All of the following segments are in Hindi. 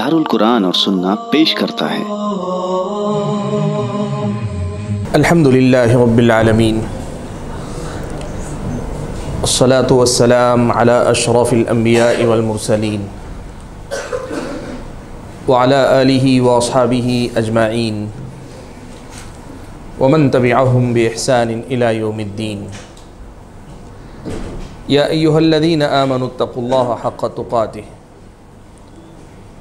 दारुल कुरान और सुन्ना पेश करता है। अल्हम्दुलिल्लाहि रब्बिल आलमीन। अस्सलातु वस्सलाम अला अशरफिल अंबिया वल मुरसलीन। व अला आलिहि व अस्हाबिहि अजमाइन व मन तबिअहुम बि इहसान इला यौमिद्दीन। या अय्युहल्लज़ीना आमनु तक़ुल्लाह हक़्क़ तुक़ातिह।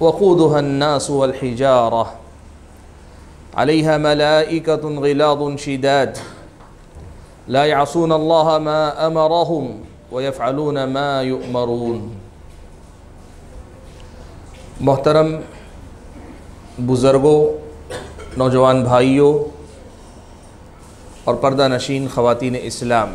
वल हिजारा अलैहा मलाइकतुन गिलादुन शिदाद ला यासून अल्लाह मा अमरहुम व यफ़अलून मा युअमरून मोहतरम बुज़ुर्गों भाइयों और पर्दा नशीन ख़वातीन इस्लाम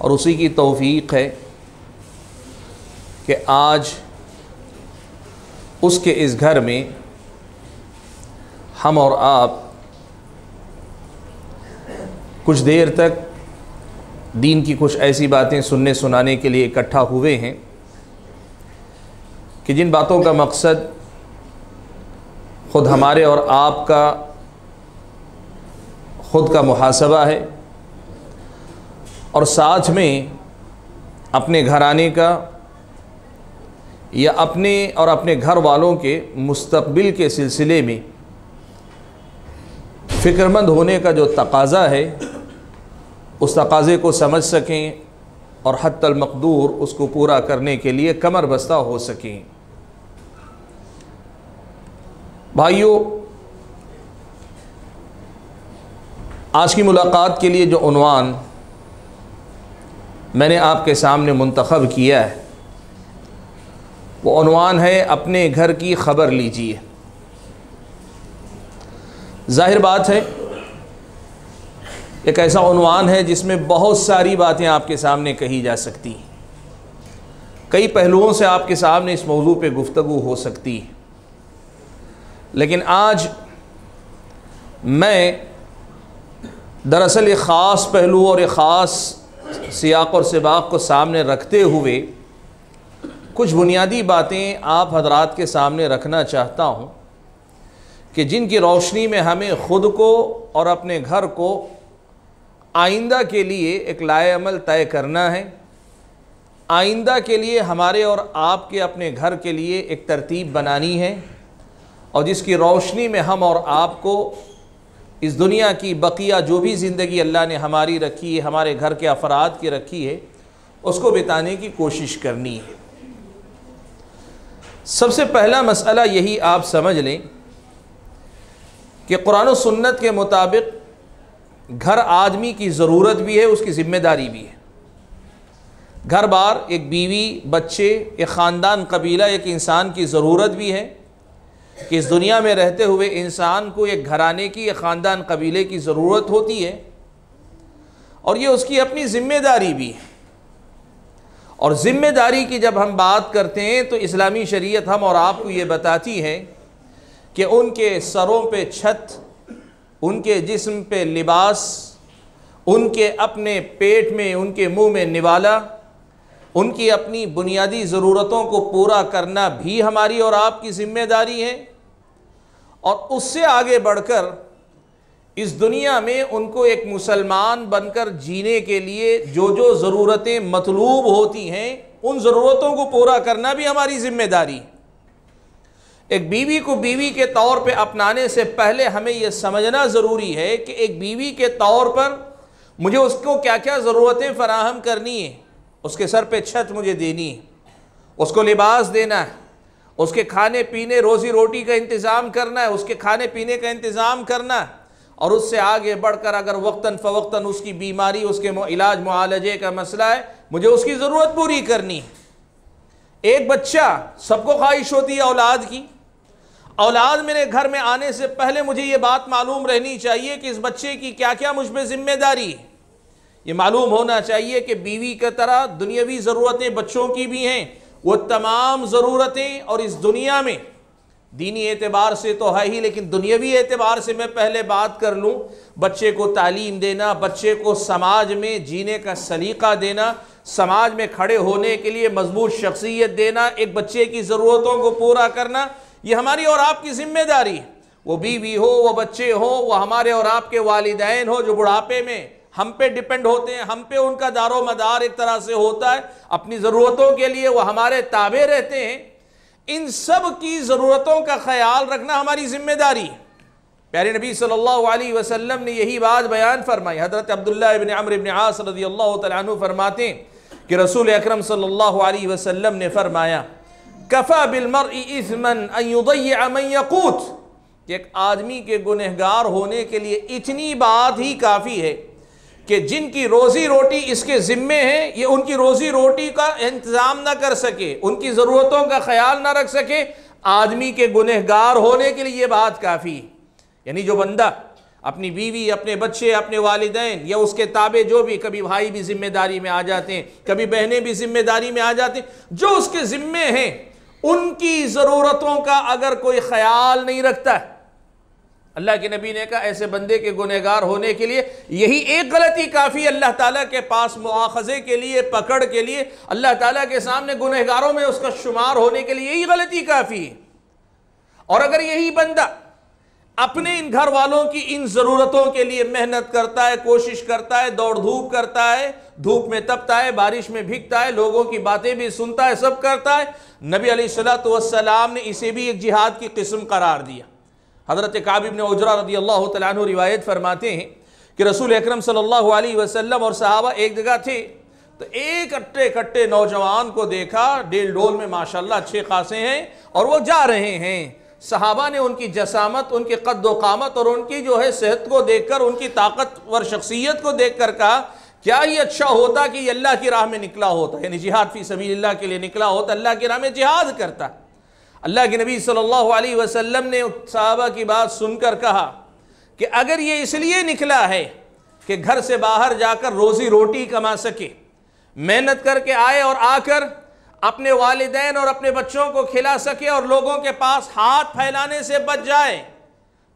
और उसी की तौफ़ीक़ है कि आज उसके इस घर में हम और आप कुछ देर तक दीन की कुछ ऐसी बातें सुनने सुनाने के लिए इकट्ठा हुए हैं कि जिन बातों का मकसद ख़ुद हमारे और आपका ख़ुद का मुहासबा है। और साथ में अपने घराने का या अपने और अपने घर वालों के मुस्तबिल के सिलसिले में फ़िक्रमंद होने का जो तकाज़ा है, उस तकाज़े को समझ सकें और हत्तल मकदूर उसको पूरा करने के लिए कमर बस्ता हो सकें। भाइयों, आज की मुलाकात के लिए जो उनवान मैंने आपके सामने मुंतखब किया है। वो उनवान है, अपने घर की ख़बर लीजिए। ज़ाहिर बात है, एक ऐसा उनवान है जिसमें बहुत सारी बातें आपके सामने कही जा सकती हैं। कई पहलुओं से आपके सामने इस मौजू पे गुफ्तगु हो सकती है। लेकिन आज मैं दरअसल एक ख़ास पहलू और एक ख़ास सियाक और सिबाक को सामने रखते हुए कुछ बुनियादी बातें आप हजरात के सामने रखना चाहता हूँ कि जिनकी रोशनी में हमें ख़ुद को और अपने घर को आइंदा के लिए एक लाए अमल तय करना है, आइंदा के लिए हमारे और आपके अपने घर के लिए एक तरतीब बनानी है और जिसकी रोशनी में हम और आपको इस दुनिया की बकिया जो भी ज़िंदगी अल्लाह ने हमारी रखी है, हमारे घर के अफराद की रखी है, उसको बिताने की कोशिश करनी है। सबसे पहला मसला यही आप समझ लें कि कुरान सुन्नत के मुताबिक घर आदमी की ज़रूरत भी है, उसकी ज़िम्मेदारी भी है। घर बार एक बीवी, बच्चे, एक ख़ानदान कबीला, एक इंसान की ज़रूरत भी है कि इस दुनिया में रहते हुए इंसान को एक घराने की, एक ख़ानदान कबीले की ज़रूरत होती है और ये उसकी अपनी ज़िम्मेदारी भी है। और ज़िम्मेदारी की जब हम बात करते हैं तो इस्लामी शरीयत हम और आपको ये बताती है कि उनके सरों पे छत, उनके जिस्म पे लिबास, उनके अपने पेट में, उनके मुँह में निवाला, उनकी अपनी बुनियादी ज़रूरतों को पूरा करना भी हमारी और आपकी ज़िम्मेदारी है। और उससे आगे बढ़कर इस दुनिया में उनको एक मुसलमान बनकर जीने के लिए जो जो ज़रूरतें मतलूब होती हैं, उन ज़रूरतों को पूरा करना भी हमारी ज़िम्मेदारी। एक बीवी को बीवी के तौर पे अपनाने से पहले हमें यह समझना ज़रूरी है कि एक बीवी के तौर पर मुझे उसको क्या क्या ज़रूरतें फ़राहम करनी है। उसके सर पे छत मुझे देनी है। उसको लिबास देना है। उसके खाने पीने रोज़ी रोटी का इंतज़ाम करना है, उसके खाने पीने का इंतज़ाम करना है। और उससे आगे बढ़कर अगर वक्ता फ़वक्ता उसकी बीमारी, उसके इलाज मुआलजे का मसला है, मुझे उसकी ज़रूरत पूरी करनी है। एक बच्चा सबको ख्वाहिश होती है औलाद की। औलाद मेरे घर में आने से पहले मुझे ये बात मालूम रहनी चाहिए कि इस बच्चे की क्या क्या मुझ पर ज़िम्मेदारी है। ये मालूम होना चाहिए कि बीवी की तरह दुनियावी ज़रूरतें बच्चों की भी हैं वो तमाम ज़रूरतें और इस दुनिया में, दीनी एतबार से तो है ही, लेकिन दुनियावी एतबार से मैं पहले बात कर लूँ। बच्चे को तालीम देना, बच्चे को समाज में जीने का सलीका देना, समाज में खड़े होने के लिए मज़बूत शख्सियत देना, एक बच्चे की ज़रूरतों को पूरा करना, ये हमारी और आपकी ज़िम्मेदारी है। वो बीवी हो, वो बच्चे हो, वो हमारे और आपके वालदेन हो, जो बुढ़ापे में हम पे डिपेंड होते हैं, हम पे उनका दारो मदार एक तरह से होता है। अपनी ज़रूरतों के लिए वो हमारे ताबे रहते हैं। इन सब की ज़रूरतों का ख्याल रखना हमारी ज़िम्मेदारी है। प्यारे नबी सल्लल्लाहु अलैहि वसल्लम ने यही बात बयान फरमाई। हज़रत अब्दुल्ला इबन अमर इबन आस रदी अल्लाह तु फरमाते हैं कि रसूल अकरम सल्लल्लाहु अलैहि वसल्लम ने फरमाया, कफ़ा बिलमर इसमन एक आदमी के गुनहगार होने के लिए इतनी बात ही काफ़ी है। कि जिनकी रोज़ी रोटी इसके ज़िम्मे है, ये उनकी रोज़ी रोटी का इंतज़ाम ना कर सके, उनकी ज़रूरतों का ख्याल ना रख सके, आदमी के गुनहगार होने के लिए ये बात काफ़ी यानी जो बंदा अपनी बीवी, अपने बच्चे, अपने वालदेन या उसके ताबे जो भी, कभी भाई भी ज़िम्मेदारी में आ जाते हैं, कभी बहनें भी ज़िम्मेदारी में आ जाती हैं, जो उसके ज़िम्मे हैं, उनकी ज़रूरतों का अगर कोई ख्याल नहीं रखता है अल्लाह के नबी ने कहा, ऐसे बंदे के गुनहगार होने के लिए यही एक गलती काफ़ी अल्लाह ताला के पास मुआखजे के लिए, पकड़ के लिए। अल्लाह ताला के सामने गुनहगारों में उसका शुमार होने के लिए यही गलती काफ़ी है। और अगर यही बंदा अपने इन घर वालों की इन ज़रूरतों के लिए मेहनत करता है, कोशिश करता है दौड़ धूप करता है, धूप में तपता है, बारिश में भीगता है, लोगों की बातें भी सुनता है, सब करता है, नबी सलाम ने इसे भी एक जिहाद की किस्म करार दिया। हज़रत काबिब ने उजरा रदी अल्लाह तु रिवायत फरमाते हैं कि रसूल अक्रम सल्लल्लाहु अलैहि और सहाबा एक जगह थे तो एक अट्टे कट्टे नौजवान को देखा, डेल डोल में माशाल्लाह अच्छे खासे हैं और वो जा रहे हैं। सहाबा ने उनकी जसामत, उनके कद कामत और उनकी जो है सेहत को देखकर, उनकी ताकतवर शख्सियत को देख कर कहा, क्या ही अच्छा होता कि अल्लाह की राह में निकला होता? यानी जिहाद फ़ी सभी के लिए निकला होता, अल्लाह की राह में जिहाद करता। अल्लाह के नबी सल्लल्लाहु अलैहि वसल्लम ने साहबा की बात सुनकर कहा कि अगर ये इसलिए निकला है कि घर से बाहर जाकर रोज़ी रोटी कमा सके, मेहनत करके आए और आकर अपने वालदेन और अपने बच्चों को खिला सके और लोगों के पास हाथ फैलाने से बच जाए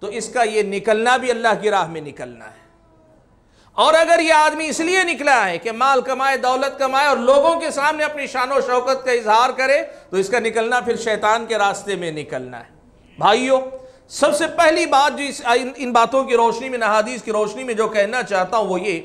तो इसका ये निकलना भी अल्लाह की राह में निकलना है। और अगर यह आदमी इसलिए निकला है कि माल कमाए दौलत कमाए और लोगों के सामने अपनी शान शौकत का इजहार करे तो इसका निकलना फिर शैतान के रास्ते में निकलना है। भाइयों सबसे पहली बात जो इस इन, इन बातों की रोशनी में नहादीस की रोशनी में जो कहना चाहता हूँ वो ये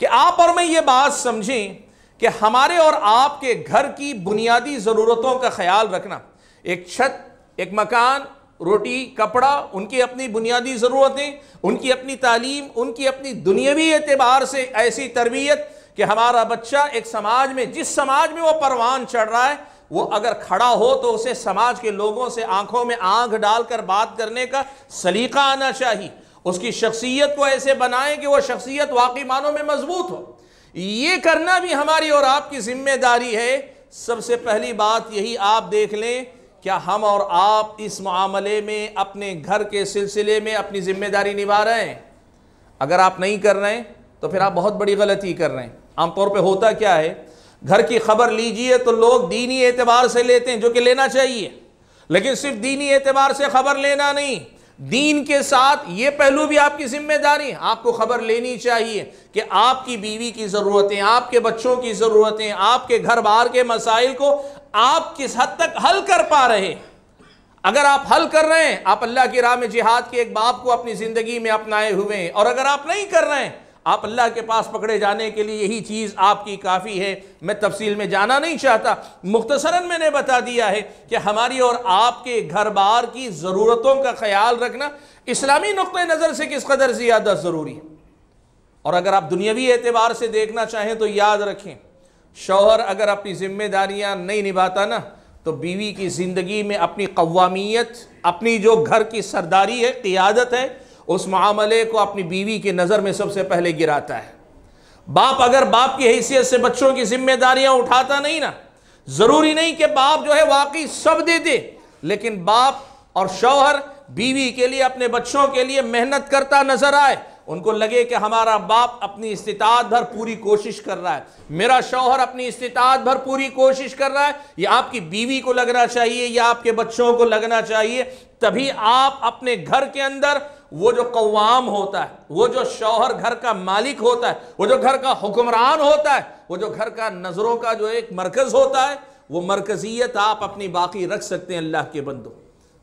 कि आप और मैं ये बात समझें कि हमारे और आपके घर की बुनियादी ज़रूरतों का ख्याल रखना एक छत एक मकान रोटी, कपड़ा, उनकी अपनी बुनियादी ज़रूरतें, उनकी अपनी तालीम, उनकी अपनी दुनियावी एतबार से ऐसी तरबियत कि हमारा बच्चा एक समाज में, जिस समाज में वो परवान चढ़ रहा है, वो अगर खड़ा हो तो उसे समाज के लोगों से आँखों में आँख डालकर बात करने का सलीका आना चाहिए। उसकी शख्सियत को ऐसे बनाएँ कि वह शख्सियत वाकई मानों में मज़बूत हो। ये करना भी हमारी और आपकी ज़िम्मेदारी है। सबसे पहली बात यही आप देख लें क्या हम और आप इस मामले में अपने घर के सिलसिले में अपनी ज़िम्मेदारी निभा रहे हैं? अगर आप नहीं कर रहे हैं तो फिर आप बहुत बड़ी गलती कर रहे हैं। आमतौर पर होता क्या है, घर की खबर लीजिए तो लोग दीनी एतबार से लेते हैं, जो कि लेना चाहिए। लेकिन सिर्फ़ दीनी एतबार से खबर लेना नहीं। दीन के साथ ये पहलू भी आपकी ज़िम्मेदारी है। आपको खबर लेनी चाहिए कि आपकी बीवी की ज़रूरतें, आपके बच्चों की ज़रूरतें, आपके घर बार के मसाइल को आप किस हद तक हल कर पा रहे हैं। अगर आप हल कर रहे हैं, आप अल्लाह की राह में जिहाद के एक बाप को अपनी ज़िंदगी में अपनाए हुए हैं। और अगर आप नहीं कर रहे हैं आप अल्लाह के पास पकड़े जाने के लिए यही चीज़ आपकी काफ़ी है। मैं तफसील में जाना नहीं चाहता। मुख्तसरन मैंने बता दिया है कि हमारी और आपके घर बार की ज़रूरतों का ख्याल रखना इस्लामी नुक़ नज़र से किस कदर ज़्यादा ज़रूरी है? और अगर आप दुनियावी एतबार से देखना चाहें तो याद रखें, शौहर अगर अपनी ज़िम्मेदारियाँ नहीं निभाता ना तो बीवी की ज़िंदगी में अपनी कवामियत अपनी जो घर की सरदारी है, क़ियादत है उस मामले को अपनी बीवी की नज़र में सबसे पहले गिराता है। बाप अगर बाप की हैसियत से बच्चों की जिम्मेदारियाँ उठाता नहीं ना, ज़रूरी नहीं कि बाप जो है वाकई सब दे दे, लेकिन बाप और शौहर बीवी के लिए, अपने बच्चों के लिए मेहनत करता नज़र आए, उनको लगे कि हमारा बाप अपनी इस्तात भर पूरी कोशिश कर रहा है। मेरा शौहर अपनी इस्तात भर पूरी कोशिश कर रहा है। ये आपकी बीवी को लगना चाहिए, या आपके बच्चों को लगना चाहिए, तभी आप अपने घर के अंदर वो जो कवाम होता है, वो जो शौहर घर का मालिक होता है, वो जो घर का हुक्मरान होता है, वो जो घर का नज़रों का जो एक मरकज़ होता है, वो मरकजियत आप अपनी बाकी रख सकते हैं अल्लाह के बंदो।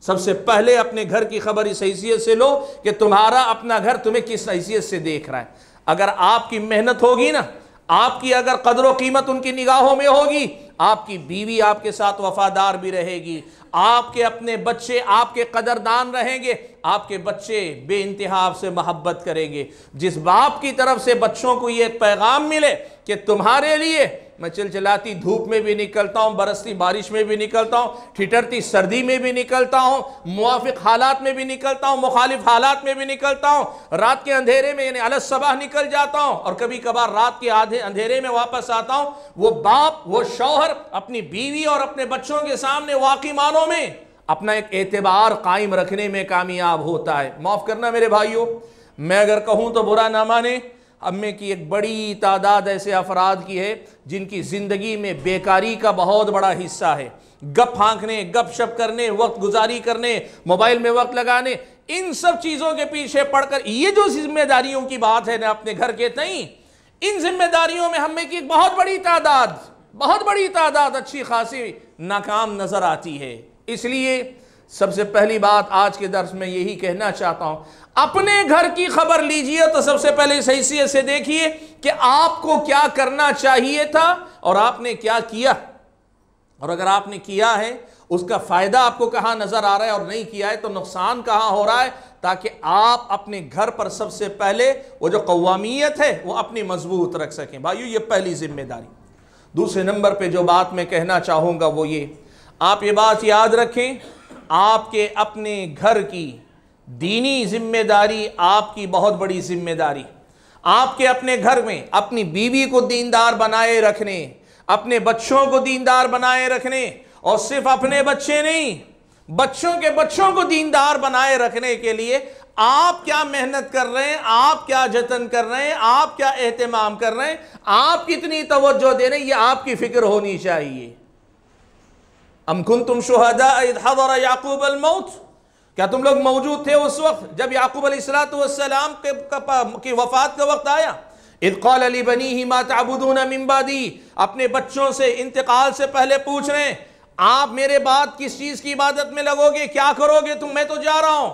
सबसे पहले अपने घर की खबर इस हैसियत से लो कि तुम्हारा अपना घर तुम्हें किस हैसियत से देख रहा है। अगर आपकी मेहनत होगी ना, आपकी अगर कदर कीमत उनकी निगाहों में होगी आपकी बीवी आपके साथ वफादार भी रहेगी। आपके अपने बच्चे आपके कदरदान रहेंगे। आपके बच्चे बे इंतहा आपसे मोहब्बत करेंगे। जिस बाप की तरफ़ से बच्चों को ये पैगाम मिले कि तुम्हारे लिए मैं चिलचिलाती धूप में भी निकलता हूँ, बरसती बारिश में भी निकलता हूँ, ठिठरती सर्दी में भी निकलता हूँ मुआफ़ हालात में भी निकलता हूँ, मुखालिफ हालात में भी निकलता हूँ। रात के अंधेरे में, यानी अलग सबाह निकल जाता हूँ, और कभी कभार रात के आधे अंधेरे में वापस आता हूँ। वो बाप, वो शौहर अपनी बीवी और अपने बच्चों के सामने वाकई मानों में अपना एक एतबार कायम रखने में कामयाब होता है। माफ़ करना मेरे भाइयों, मैं अगर कहूँ तो बुरा ना माने अब में की एक बड़ी तादाद ऐसे अफराद की है, जिनकी ज़िंदगी में बेकारी का बहुत बड़ा हिस्सा है। गप फांकने गप शप करने, वक्त गुजारी करने, मोबाइल में वक्त लगाने, इन सब चीज़ों के पीछे पड़कर ये जो जिम्मेदारियों की बात है ना अपने घर के तई इन जिम्मेदारियों में हमें की एक बहुत बड़ी तादाद, बहुत बड़ी तादाद अच्छी खासी नाकाम नज़र आती है। इसलिए सबसे पहली बात आज के दर्स में यही कहना चाहता हूँ अपने घर की खबर लीजिए तो सबसे पहले इस हैसियत से देखिए कि आपको क्या करना चाहिए था और आपने क्या किया। और अगर आपने किया है, उसका फ़ायदा आपको कहाँ नज़र आ रहा है और नहीं किया है तो नुकसान कहाँ हो रहा है, ताकि आप अपने घर पर सबसे पहले वो जो कवामियत है, वो अपनी मज़बूत रख सकें। भाइयों, ये पहली ज़िम्मेदारी। दूसरे नंबर पे जो बात मैं कहना चाहूँगा वो ये। आप ये बात याद रखें, आपके अपने घर की दीनी ज़िम्मेदारी आपकी बहुत बड़ी ज़िम्मेदारी। आपके अपने घर में अपनी बीवी को दीनदार बनाए रखने, अपने बच्चों को दीनदार बनाए रखने और सिर्फ़ अपने बच्चे नहीं, बच्चों के बच्चों को दीनदार बनाए रखने के लिए आप क्या मेहनत कर रहे हैं, आप क्या जतन कर रहे हैं, आप क्या एहतमाम कर रहे हैं, आप कितनी तवज्जो दे रहे हैं, ये आपकी फ़िक्र होनी चाहिए। अमकुन तुम शुहदा याकूब अलमौत क्या तुम लोग मौजूद थे उस वक्त जब याकूब अलैहिस्सलाम के, की वफात का वक्त आया? इदकौल अली बनी ही माताबुदून मिम्बादी अपने बच्चों से इंतकाल से पहले पूछ रहे हैं, आप मेरे बाद किस चीज़ की इबादत में लगोगे? क्या करोगे तुम? मैं तो जा रहा हूँ।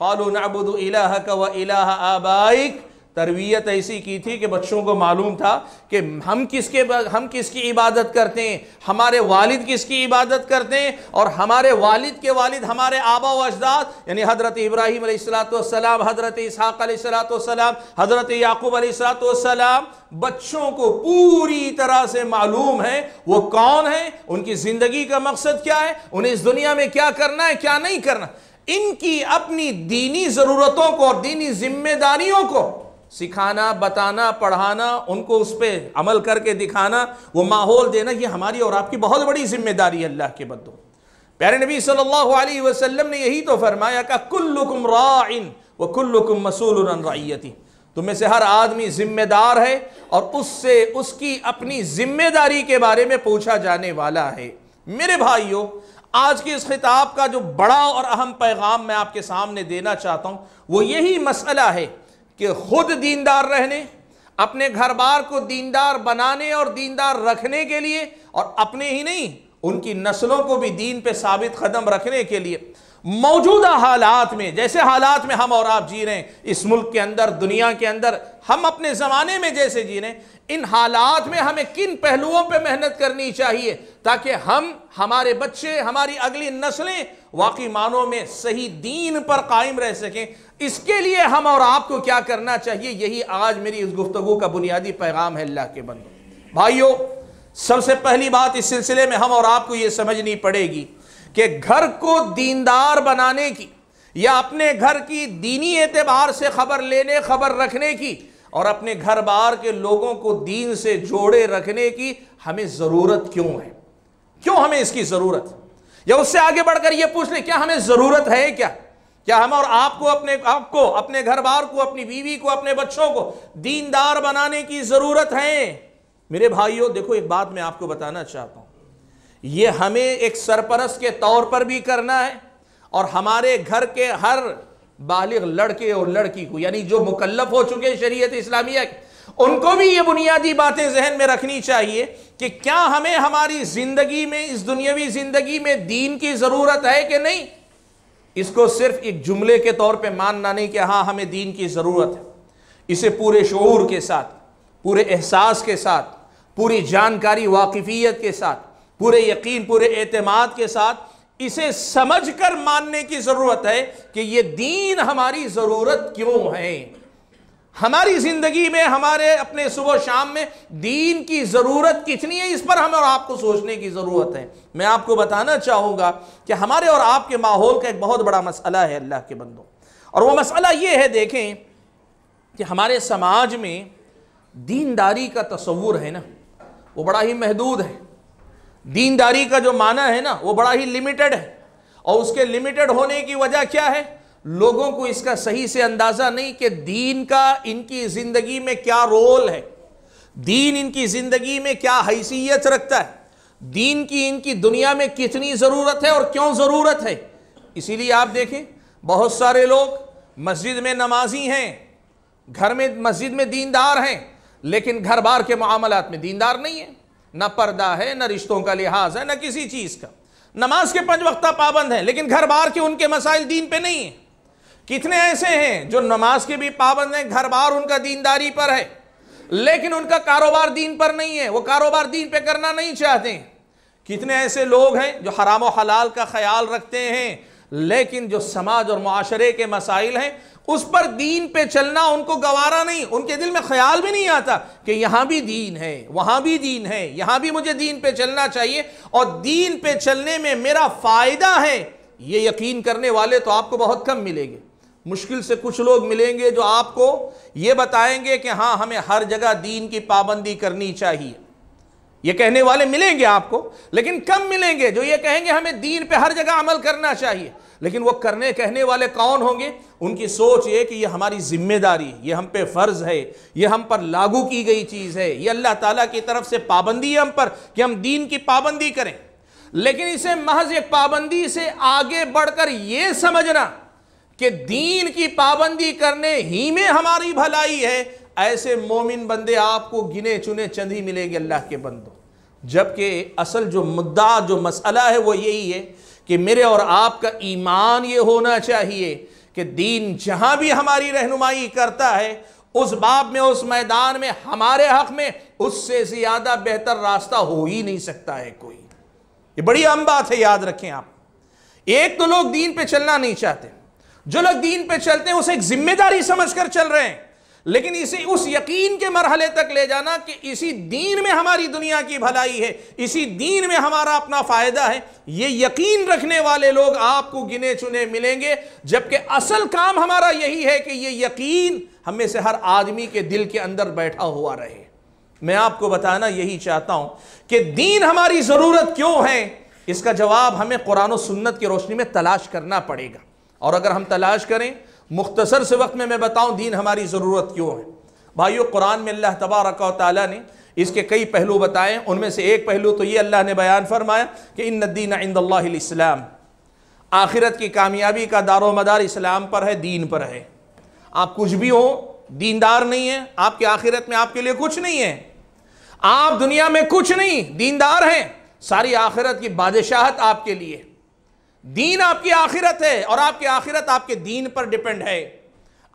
कौलू नबुद इलाह का व इलाह आबाइक। तरबियत ऐसी की थी कि बच्चों को मालूम था कि हम किसके हम किसकी इबादत करते हैं, हमारे वालिद किसकी इबादत करते हैं, और हमारे वालिद के वालिद हमारे आबा व अजदाद, यानी हज़रत इब्राहिम सलाम हज़रत इसहाक हज़रत याकूब सलाम बच्चों को पूरी तरह से मालूम है वो कौन है, उनकी ज़िंदगी का मकसद क्या है, उन्हें इस दुनिया में क्या करना है, क्या नहीं करना। इनकी अपनी दीनी ज़रूरतों को और दीनी जिम्मेदारियों को सिखाना, बताना, पढ़ाना, उनको उस पर अमल करके दिखाना, वो माहौल देना, ये हमारी और आपकी बहुत बड़ी ज़िम्मेदारी है अल्लाह के बदो। प्यारे नबी सल्लल्लाहु अलैहि वसल्लम ने यही तो फरमाया का कुल्लुकुम राइन व कुल्लुकुम मसूल रईयती। तुम्हें से हर आदमी जिम्मेदार है और उससे उसकी अपनी ज़िम्मेदारी के बारे में पूछा जाने वाला है। मेरे भाइयों, आज के इस खिताब का जो बड़ा और अहम पैगाम मैं आपके सामने देना चाहता हूँ, वो यही मसला है कि खुद दीनदार रहने, अपने घर बार को दीनदार बनाने और दीनदार रखने के लिए और अपने ही नहीं, उनकी नस्लों को भी दीन पे साबित कदम रखने के लिए। मौजूदा हालात में, जैसे हालात में हम और आप जी रहे हैं, इस मुल्क के अंदर, दुनिया के अंदर, हम अपने ज़माने में जैसे जी रहे हैं, इन हालात में हमें किन पहलुओं पे मेहनत करनी चाहिए, ताकि हम, हमारे बच्चे, हमारी अगली नस्लें, वाकई मानों में सही दीन पर कायम रह सकें। इसके लिए हम और आपको क्या करना चाहिए, यही आज मेरी इस गुफ्तगु का बुनियादी पैगाम है, अल्लाह के बंदो। भाइयों, सबसे पहली बात इस सिलसिले में हम और आपको यह समझनी पड़ेगी कि घर को दीनदार बनाने की, या अपने घर की दीनी एतबार से खबर लेने, खबर रखने की, और अपने घर बार के लोगों को दीन से जोड़े रखने की हमें ज़रूरत क्यों है? क्यों हमें इसकी ज़रूरत? या उससे आगे बढ़कर यह पूछ ले, क्या हमें ज़रूरत है क्या? क्या हम और आपको अपने आपको, अपने घर बार को, अपनी बीवी को, अपने बच्चों को दीनदार बनाने की ज़रूरत है? मेरे भाइयों, देखो एक बात मैं आपको बताना चाहता हूँ। यह हमें एक सरपरस के तौर पर भी करना है और हमारे घर के हर बालिग लड़के और लड़की को, यानी जो मुकल्लफ हो चुके हैं शरीयत इस्लामिया के, उनको भी ये बुनियादी बातें जहन में रखनी चाहिए कि क्या हमें हमारी ज़िंदगी में, इस दुनियावी ज़िंदगी में दीन की ज़रूरत है कि नहीं? इसको सिर्फ़ एक जुमले के तौर पे मानना नहीं कि हाँ हमें दीन की ज़रूरत है। इसे पूरे शूर के साथ, पूरे एहसास के साथ, पूरी जानकारी, वाकिफियत के साथ पूरे यकीन, पूरे एतमाद के साथ, इसे समझकर मानने की ज़रूरत है कि यह दीन हमारी ज़रूरत क्यों है? हमारी ज़िंदगी में, हमारे अपने सुबह शाम में दीन की ज़रूरत कितनी है, इस पर हमें और आपको सोचने की ज़रूरत है। मैं आपको बताना चाहूँगा कि हमारे और आपके माहौल का एक बहुत बड़ा मसला है अल्लाह के बंदों। और वह मसला ये है, देखें कि हमारे समाज में दीनदारी का तस्वूर है ना, वो बड़ा ही महदूद है। दीनदारी का जो माना है ना, वो बड़ा ही लिमिटेड है। और उसके लिमिटेड होने की वजह क्या है? लोगों को इसका सही से अंदाज़ा नहीं कि दीन का इनकी ज़िंदगी में क्या रोल है। दीन इनकी ज़िंदगी में क्या हैसियत रखता है। दीन की इनकी दुनिया में कितनी ज़रूरत है और क्यों ज़रूरत है? इसीलिए आप देखें, बहुत सारे लोग मस्जिद में नमाजी हैं, घर में, मस्जिद में दीनदार हैं, लेकिन घर बार के मामलात में दीनदार नहीं है। न पर्दा है, न रिश्तों का लिहाज है, न किसी चीज़ का। नमाज़ के पंच वक्ता पाबंद है, लेकिन घर बार के उनके मसाइल दीन पे नहीं है। कितने ऐसे हैं जो नमाज़ के भी पाबंद हैं घर बार उनका दीनदारी पर है, लेकिन उनका कारोबार दीन पर नहीं है। वो कारोबार दीन पे करना नहीं चाहते। कितने ऐसे लोग हैं जो हराम हलाल का ख्याल रखते हैं, लेकिन जो समाज और माशरे के मसाइल हैं उस पर दीन पे चलना उनको गवारा नहीं, उनके दिल में ख्याल भी नहीं आता कि यहाँ भी दीन है, वहाँ भी दीन है, यहाँ भी मुझे दीन पे चलना चाहिए। और दीन पे चलने में मेरा फ़ायदा है, ये यकीन करने वाले तो आपको बहुत कम मिलेंगे। मुश्किल से कुछ लोग मिलेंगे जो आपको ये बताएँगे कि हाँ हमें हर जगह दीन की पाबंदी करनी चाहिए। ये कहने वाले मिलेंगे आपको, लेकिन कम मिलेंगे जो ये कहेंगे हमें दीन पे हर जगह अमल करना चाहिए। लेकिन वो करने कहने वाले कौन होंगे? उनकी सोच ये कि ये हमारी ज़िम्मेदारी, ये हम पे फ़र्ज़ है, ये हम पर लागू की गई चीज़ है, ये अल्लाह ताला की तरफ़ से पाबंदी है हम पर कि हम दीन की पाबंदी करें। लेकिन इसे महज एक पाबंदी से आगे बढ़कर ये समझना कि दीन की पाबंदी करने ही में हमारी भलाई है, ऐसे मोमिन बंदे आपको गिने चुने चंद ही मिलेंगे अल्लाह के बंदो। जबकि असल जो मुद्दा, जो मसला है वो यही है कि मेरे और आपका ईमान ये होना चाहिए कि दीन जहाँ भी हमारी रहनुमाई करता है, उस बाब में, उस मैदान में, हमारे हक में, उससे ज़्यादा बेहतर रास्ता हो ही नहीं सकता है कोई। ये बड़ी अहम बात है, याद रखें आप। एक तो लोग दीन पे चलना नहीं चाहते। जो लोग दीन पे चलते हैं, उसे एक ज़िम्मेदारी समझकर चल रहे हैं। लेकिन इसे उस यकीन के मरहले तक ले जाना कि इसी दीन में हमारी दुनिया की भलाई है, इसी दीन में हमारा अपना फ़ायदा है। ये यकीन रखने वाले लोग आपको गिने चुने मिलेंगे, जबकि असल काम हमारा यही है कि ये यकीन हमें से हर आदमी के दिल के अंदर बैठा हुआ रहे। मैं आपको बताना यही चाहता हूँ कि दीन हमारी ज़रूरत क्यों है? इसका जवाब हमें कुरान सुन्नत की रोशनी में तलाश करना पड़ेगा। और अगर हम तलाश करें मुख्तसर से वक्त में मैं बताऊँ, दीन हमारी ज़रूरत क्यों है? भाइयों, कुरान में अल्लाह तबारक ताली ने इसके कई पहलू बताए, उनमें से एक पहलू तो ये अल्लाह ने बयान फरमाया कि इन नदीन इंदल्लाम आखिरत की कामयाबी का दारो मदार इस्लाम पर है, दीन पर है। आप कुछ भी हो, दीनदार नहीं है, आपके आखिरत में आपके लिए कुछ नहीं है। आप दुनिया में कुछ नहीं, दीनदार हैं। सारी आखिरत की बादशाहत आपके लिए। दीन आपकी आखिरत है और आपकी आखिरत आपके दीन पर डिपेंड है।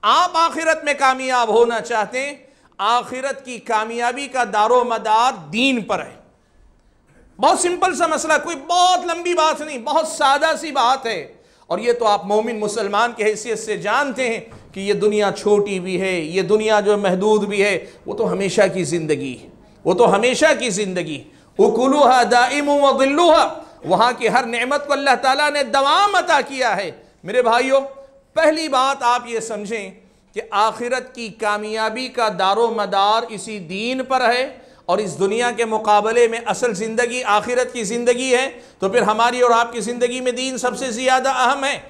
आप आखिरत में कामयाब होना चाहते हैं, आखिरत की कामयाबी का दारो मदार दीन पर है। बहुत सिंपल सा मसला, कोई बहुत लंबी बात नहीं, बहुत सादा सी बात है। और ये तो आप मोमिन मुसलमान के हैसियत से जानते हैं कि ये दुनिया छोटी भी है, ये दुनिया जो महदूद भी है, वो तो हमेशा की ज़िंदगी वो तो हमेशा की ज़िंदगी उकुलूहा दाइम वदिल्लुहा वहाँ की हर नेमत को अल्लाह ताला ने दवाम अता किया है। मेरे भाइयों, पहली बात आप ये समझें कि आखिरत की कामयाबी का दारो मदार इसी दीन पर है और इस दुनिया के मुकाबले में असल ज़िंदगी आखिरत की ज़िंदगी है तो फिर हमारी और आपकी ज़िंदगी में दीन सबसे ज़्यादा अहम है।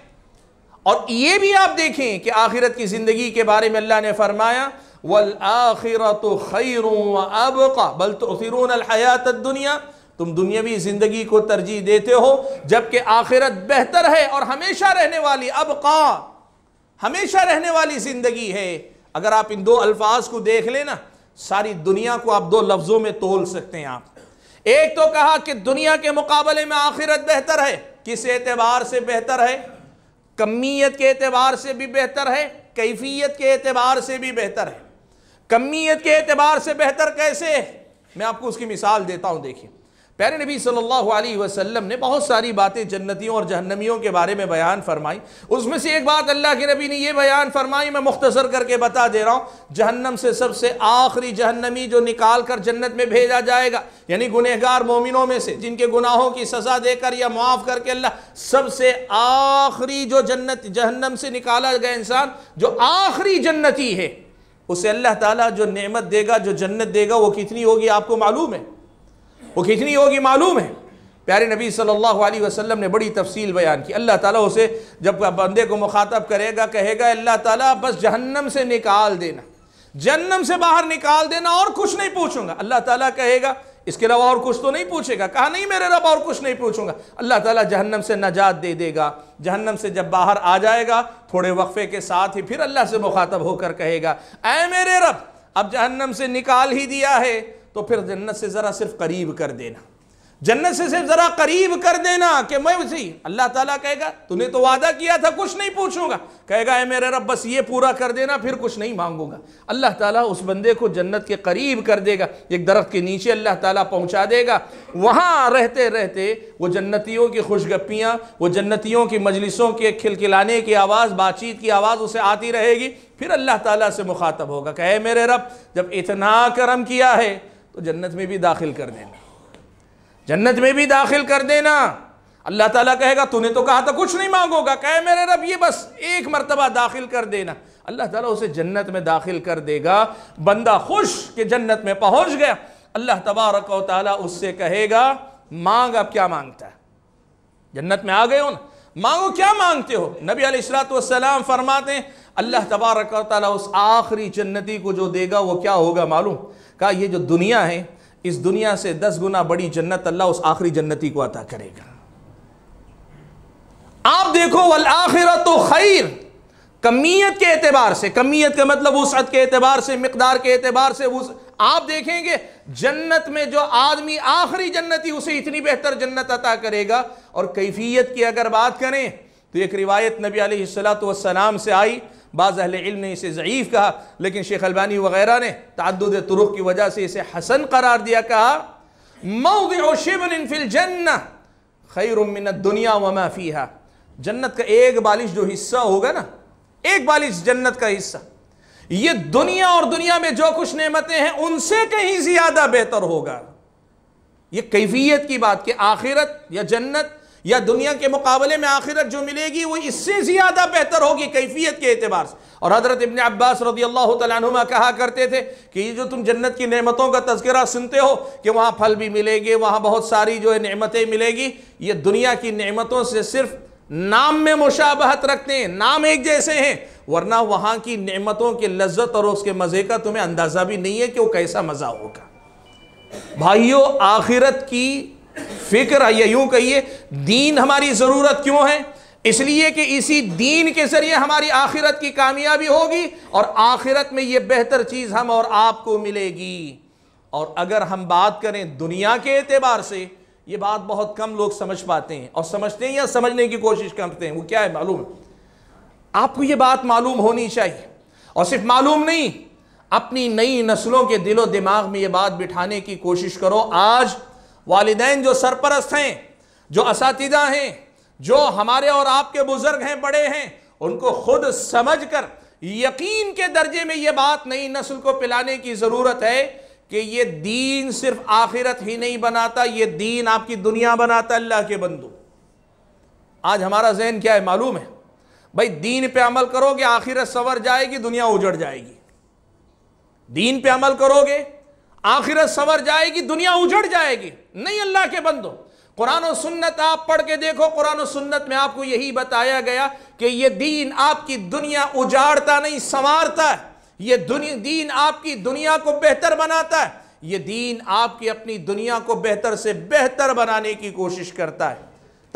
और ये भी आप देखें कि आखिरत की ज़िंदगी के बारे में अल्लाह ने फरमाया, वल आखिरत खैर अबका, बल तो दुनिया तुम दुनियावी ज़िंदगी को तरजीह देते हो, जबकि आखिरत बेहतर है और हमेशा रहने वाली अबका, हमेशा रहने वाली ज़िंदगी है। अगर आप इन दो अल्फाज को देख लेना सारी दुनिया को आप दो लफ्ज़ों में तोल सकते हैं आप। एक तो कहा कि दुनिया के मुकाबले में आखिरत बेहतर है, किस एतबार से बेहतर है? कमीयत के एतबार से भी बेहतर है, कैफियत के एतबार से भी बेहतर है। कमीयत के एतबार से बेहतर कैसे है? मैं आपको उसकी मिसाल देता हूँ, देखिए। प्यारे नबी सल्लल्लाहु अलैहि वसल्लम ने बहुत सारी बातें जन्नतियों और जहन्नमियों के बारे में बयान फरमाई। उसमें से एक बात अल्लाह के नबी ने यह बयान फरमाई, मैं मुख्तसर करके बता दे रहा हूँ, जहन्नम से सबसे आखिरी जहन्नमी जो निकाल कर जन्नत में भेजा जाएगा, यानी गुनहगार मोमिनों में से, जिनके गुनाहों की सज़ा देकर या मुआफ़ करके अल्लाह, सबसे आखिरी जो जन्नत, जहन्नम से निकाला गया इंसान, जो आखिरी जन्नती है, उसे अल्लाह ताला जो नेमत देगा, जो जन्नत देगा, वो कितनी होगी आपको मालूम है? वो कितनी होगी, मालूम है। प्यारे नबी सल्लल्लाहु अलैहि वसल्लम ने बड़ी तफसील बयान की। अल्लाह ताला उसे जब बंदे को मुखातब करेगा, कहेगा, अल्लाह ताला बस जहन्नम से निकाल देना जन्नम से बाहर निकाल देना, और कुछ नहीं पूछूँगा। अल्लाह ताला कहेगा, इसके अलावा और कुछ तो नहीं पूछेगा। कहा, नहीं मेरे रब, और कुछ नहीं पूछूँगा। अल्लाह ताला जहन्नम से नजात दे देगा। जहन्नम से जब बाहर आ जाएगा, थोड़े वक्फे के साथ ही फिर अल्लाह से मुखातब होकर कहेगा, ऐ मेरे रब, अब जहन्नम से निकाल ही दिया है। तो फिर जन्नत से ज़रा सिर्फ़ करीब कर देना। जन्नत से सिर्फ़ ज़रा करीब कर देना कि मैं उसी, अल्लाह ताला कहेगा, तूने तो वादा किया था, कुछ नहीं पूछूँगा। कहेगा ए मेरे रब, बस ये पूरा कर देना, फिर कुछ नहीं मांगूँगा। अल्लाह ताला उस बंदे को जन्नत के करीब कर देगा, एक दरख्त के नीचे अल्लाह ताला पहुँचा देगा। वहाँ रहते रहते वो जन्नतियों की खुशगप्पियाँ, वो जन्नतियों की मजलिसों के खिलखिलाने की आवाज़, बातचीत की आवाज़ उसे आती रहेगी, फिर अल्लाह ताला से मुखातब होगा कहे मेरे रब, जब इतना करम किया है तो जन्नत में भी दाखिल कर देना। जन्नत में भी दाखिल कर देना। अल्लाह ताला कहेगा, तूने तो कहा था कुछ नहीं मांगोगा। कहे मेरे रब, ये बस एक मरतबा दाखिल कर देना। अल्लाह ताला उसे जन्नत में दाखिल कर देगा। बंदा खुश कि जन्नत में पहुँच गया। अल्लाह तबारक ताला उससे कहेगा, मांग, अब क्या माँगता है? जन्नत में आ गए हो ना? मांगो, क्या मांगते हो? नबी सलाम फरमाते हैं, अल्लाह तबारक उस आखिरी जन्नती को जो देगा, वो क्या होगा मालूम? कहा, ये जो दुनिया है, इस दुनिया से दस गुना बड़ी जन्नत अल्लाह उस आखिरी जन्नती को अता करेगा। आप देखो, वल आखिरत तो खैर, कमीयत के एतबार से, कमीयत का मतलब वसअत के एतबार से, मकदार के एतबार से उस आप देखेंगे, जन्नत में जो आदमी आखिरी जन्नती, उसे इतनी बेहतर जन्नत अता करेगा। और कैफियत की अगर बात करें तो एक रिवायत नबी सलाम से आई बाज़ इल्म ने इसे ज़यीफ़ कहा, लेकिन शेख अलबानी वगैरह ने तद तुरुक की वजह से इसे हसन करार दिया, कहा जन्ना खैर दुनिया वमा फ़ीहा. जन्नत का एक बालिश जो हिस्सा होगा ना, एक बालिश जन्नत का हिस्सा। ये दुनिया और दुनिया में जो कुछ नेमतें हैं, उनसे कहीं ज़्यादा बेहतर होगा। ये कैफियत की बात कि आखिरत या जन्नत या दुनिया के मुकाबले में आखिरत जो मिलेगी, वो इससे ज़्यादा बेहतर होगी कैफियत के अतबार से। और हज़रत इबन अब्बास रदी अल्लाह कहा करते थे कि ये जो तुम जन्नत की नेमतों का तस्करा सुनते हो कि वहाँ फल भी मिलेंगे, वहाँ बहुत सारी जो है नेमतें मिलेगी, ये दुनिया की नेमतों से सिर्फ़ नाम में मुशाबहत रखते हैं, नाम एक जैसे हैं, वरना वहाँ की नेमतों की लज्जत और उसके मज़े का तुम्हें अंदाज़ा भी नहीं है कि वो कैसा मज़ा होगा। भाइयों, आखिरत की फ़िक्र या यूँ कहिए, दीन हमारी ज़रूरत क्यों है? इसलिए कि इसी दीन के ज़रिए हमारी आखिरत की कामयाबी होगी और आखिरत में यह बेहतर चीज़ हम और आपको मिलेगी। और अगर हम बात करें दुनिया के एतबार से, ये बात बहुत कम लोग समझ पाते हैं और समझते हैं या समझने की कोशिश करते हैं, वो क्या है मालूम? आपको ये बात मालूम होनी चाहिए। और सिर्फ़ मालूम नहीं, अपनी नई नस्लों के दिलो दिमाग में ये बात बिठाने की कोशिश करो, आज वालदेन जो सरपरस्त हैं, जो इसातिदा हैं, जो हमारे और आपके बुज़ुर्ग हैं, बड़े हैं, उनको खुद समझ कर यकीन के दर्जे में यह बात नई नस्ल को पिलाने की ज़रूरत है कि ये दीन सिर्फ़ आखिरत ही नहीं बनाता, ये दीन आपकी दुनिया बनाता, अल्लाह के बंदू। आज हमारा जहन क्या है, मालूम है? भाई, दीन पे अमल करोगे, आखिरत सवर जाएगी, दुनिया उजड़ जाएगी। दीन पे अमल करोगे आखिरत सवर जाएगी, दुनिया उजड़ जाएगी। नहीं अल्लाह के बंदो। कुरान और सुन्नत आप पढ़ के देखो, कुरान और सुन्नत में आपको यही बताया गया कि यह दीन आपकी दुनिया उजाड़ता नहीं, संवारता है। ये दीन आपकी दुनिया को बेहतर बनाता है। ये दीन आपकी अपनी दुनिया को बेहतर से बेहतर बनाने की कोशिश करता है।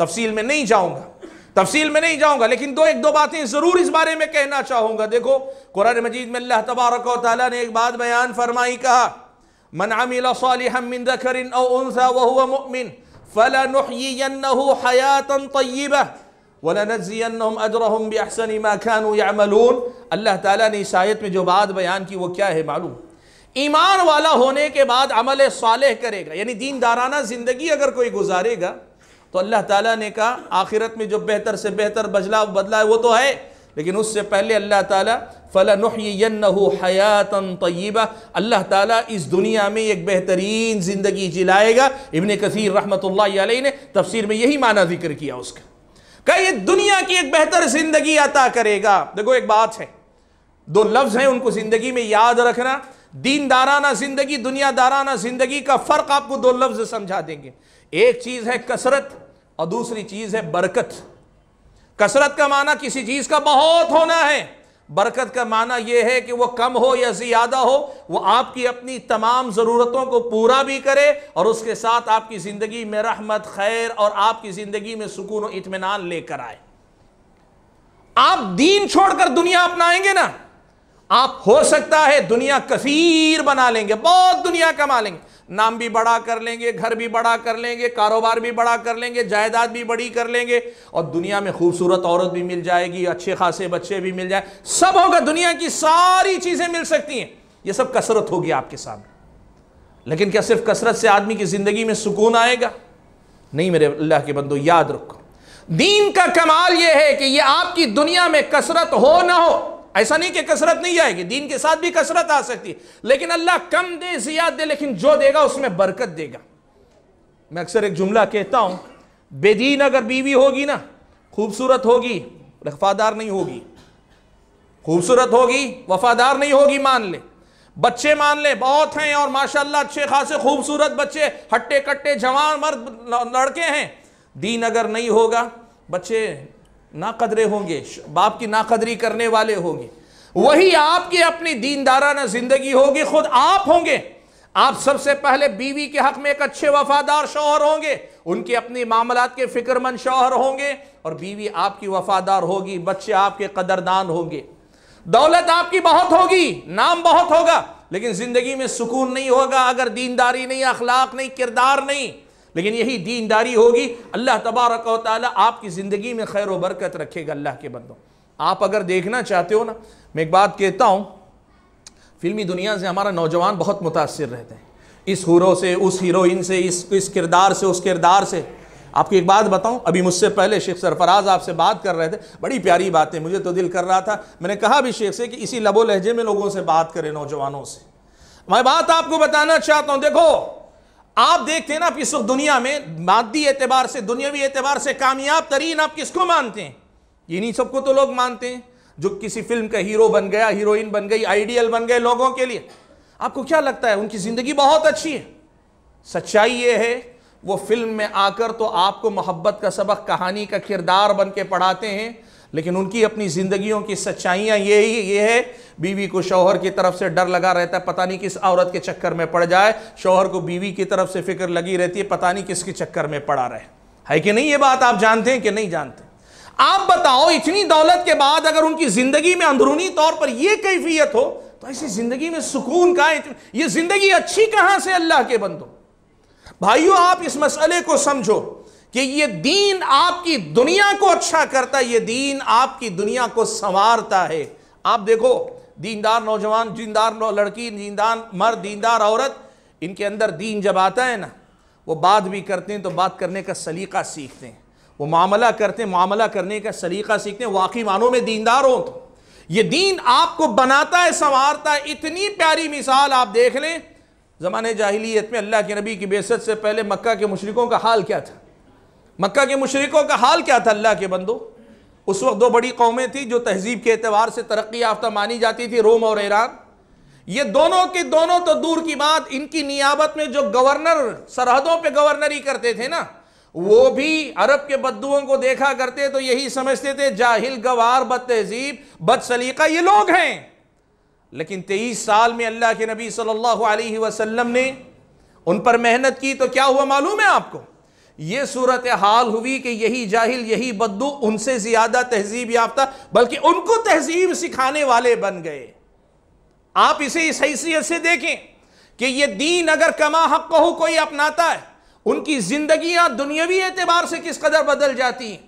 तफसील में नहीं जाऊँगा। तफसील में नहीं जाऊँगा, लेकिन दो, एक, दो बातें ज़रूर इस बारे में कहना चाहूँगा। देखो, कुरान मजीद में अल्लाह तबारक ने एक बात बयान फरमाई, कहा मन अमिल सालिहम मिन ज़करिन औ उनसा व हुवा हयातन तय्यिबा वलनज़ियन्नहुम अजरहुम बिअहसनि मा कानू यअमलून अल्लाह ताला ने इस आयत में जो बात बयान की वो क्या है मालूम? ईमान वाला होने के बाद अमल सालेह करेगा, यानी दीनदाराना ज़िंदगी अगर कोई गुजारेगा तो अल्लाह ताला ने कहा, आखिरत में जो बेहतर से बेहतर बदला बदला है, वो तो है लेकिन उससे पहले अल्लाह ताला फ़लनुहयन्नहु हयातन तय्यबा अल्लाह ताला इस दुनिया में एक बेहतरीन ज़िंदगी जिलाएगा। इब्ने कसीर अलैहि ने तफसीर में यही माना ज़िक्र किया उसका। कहा दुनिया की एक बेहतर ज़िंदगी अता करेगा। देखो, एक बात है, दो लफ्ज़ हैं उनको ज़िंदगी में याद रखना। दीनदाराना ज़िंदगी दुनिया दुनियादाराना ज़िंदगी का फ़र्क आपको दो लफ्ज़ समझा देंगे। एक चीज़ है कसरत और दूसरी चीज़ है बरकत। कसरत का माना किसी चीज़ का बहुत होना है। बरकत का माना यह है कि वह कम हो या ज़्यादा हो वह आपकी अपनी तमाम ज़रूरतों को पूरा भी करे और उसके साथ आपकी ज़िंदगी में रहमत, खैर और आपकी ज़िंदगी में सुकून और इतमान लेकर आए। आप दीन छोड़कर दुनिया अपनाएँगे ना। आप हो सकता है दुनिया कसीर बना लेंगे, बहुत दुनिया कमा लेंगे। नाम भी बड़ा कर लेंगे, घर भी बड़ा कर लेंगे, कारोबार भी बड़ा कर लेंगे, जायदाद भी बड़ी कर लेंगे और दुनिया में खूबसूरत औरत भी मिल जाएगी, अच्छे खासे बच्चे भी मिल जाए। सब होगा, दुनिया की सारी चीज़ें मिल सकती हैं। ये सब कसरत होगी आपके सामने। लेकिन क्या सिर्फ़ कसरत से आदमी की ज़िंदगी में सुकून आएगा? नहीं मेरे अल्लाह के बंदो, याद रखो। दीन का कमाल यह है कि यह आपकी दुनिया में कसरत हो ना हो ऐसा नहीं कि कसरत नहीं आएगी, दीन के साथ भी कसरत आ सकती है। लेकिन अल्लाह कम दे, जियाद दे, लेकिन जो देगा उसमें बरकत देगा। मैं अक्सर एक जुमला कहता हूँ, बेदीन अगर बीवी होगी ना, खूबसूरत होगी, वफादार नहीं होगी। खूबसूरत होगी, वफादार नहीं होगी, मान ले। बच्चे मान ले, बहुत हैं और माशाल्लाह अच्छे खासे खूबसूरत बच्चे, हट्टे कट्टे, जवान मर्द लड़के हैं। दीन अगर नहीं होगा, बच्चे नाकदरे होंगे, बाप की नाकदरी करने वाले होंगे। वही आपकी अपनी दीनदाराना ज़िंदगी होगी, खुद आप होंगे। आप सबसे पहले बीवी के हक में एक अच्छे वफादार शोहर होंगे, उनके अपने मामला के फिक्रमंद शोहर होंगे, और बीवी आपकी वफादार होगी, बच्चे आपके कदरदान होंगे। दौलत आपकी बहुत होगी, नाम बहुत होगा, लेकिन ज़िंदगी में सुकून नहीं होगा अगर दीनदारी नहीं, अखलाक नहीं, किरदार नहीं। लेकिन यही दीनदारी होगी। अल्लाह तबारक आपकी ज़िंदगी में खैर बरकत रखेगा अल्लाह के बंदों। आप अगर देखना चाहते हो ना, मैं एक बात कहता हूँ, फिल्मी दुनिया से हमारा नौजवान बहुत मुतासर रहते हैं। इस हीरो से, उस हीरोइन से, इस इस किरदार से, उस किरदार से। आपको एक बात बताऊँ, अभी मुझसे पहले शेख सरफराज आपसे बात कर रहे थे, बड़ी प्यारी बात, मुझे तो दिल कर रहा था। मैंने कहा भी शेख से कि इसी लबो लहजे में लोगों से बात करें, नौजवानों से। मैं बात आपको बताना चाहता हूँ, देखो आप देखते हैं ना, आप इस वक्त दुनिया में मादी एतबार से, दुनियावी एतबार से कामयाब तरीन आप किसको मानते हैं? इन्हीं सबको तो लोग मानते हैं, जो किसी फ़िल्म का हीरो बन गया, हीरोइन बन गई, आइडियल बन गए लोगों के लिए। आपको क्या लगता है, उनकी ज़िंदगी बहुत अच्छी है? सच्चाई ये है, वो फ़िल्म में आकर तो आपको मोहब्बत का सबक, कहानी का किरदार बन के पढ़ाते हैं, लेकिन उनकी अपनी ज़िंदगियों की सच्चाइयाँ ये ये है बीवी को शौहर की तरफ़ से डर लगा रहता है, पता नहीं किस औरत के चक्कर में पड़ जाए। शौहर को बीवी की तरफ़ से फ़िक्र लगी रहती है, पता नहीं किसके चक्कर में पड़ा रहे। है कि नहीं ये बात आप जानते हैं कि नहीं जानते? आप बताओ, इतनी दौलत के बाद अगर उनकी ज़िंदगी में अंदरूनी तौर पर यह कैफियत हो तो ऐसी ज़िंदगी में सुकून का ये ज़िंदगी अच्छी कहाँ से अल्लाह के बंदो? भाइयों, आप इस मसले को समझो कि ये दीन आपकी दुनिया को अच्छा करता है, ये दीन आपकी दुनिया को संवारता है। आप देखो दीनदार नौजवान, दीनदार लड़की, दीनदार मर्द, दीनदार औरत, इनके अंदर दीन जब आता है ना, वो बात भी करते हैं तो बात करने का सलीका सीखते हैं। वो मामला करते हैं, मामला करने का सलीका सीखते हैं। वाकई मानों में दीनदार हो तो। ये दीन आपको बनाता है, संवारता है। इतनी प्यारी मिसाल आप देख लें। ज़माने जाहिलियत में अल्लाह के नबी की बेसत से पहले मक्का के मुशरकों का हाल क्या था? मक्का के मुशरकों का हाल क्या था अल्लाह के बंदो? उस वक्त दो बड़ी कौमें थी जो तहजीब के अतबार से तरक्की याफ्ता मानी जाती थी, रोम और ईरान। ये दोनों के दोनों तो दूर की बात, इनकी नियाबत में जो गवर्नर, सरहदों पे गवर्नरी करते थे ना, वो भी अरब के बद्दुओं को देखा करते तो यही समझते थे, जाहिल गवार बद तहजीब बद सलीका ये लोग हैं। लेकिन तेईस साल में अल्लाह के नबी सल्लल्लाहु अलैहि वसल्लम ने उन पर मेहनत की तो क्या हुआ मालूम है आपको? ये सूरत हाल हुई कि यही जाहिल, यही बद्दू उनसे ज़्यादा तहजीब याफ्ता, बल्कि उनको तहजीब सिखाने वाले बन गए। आप इसे इस हैसियत से देखें कि ये दीन अगर कमा हक को कोई अपनाता है, उनकी जिंदगियाँ दुनियावी एतबार से किस कदर बदल जाती हैं?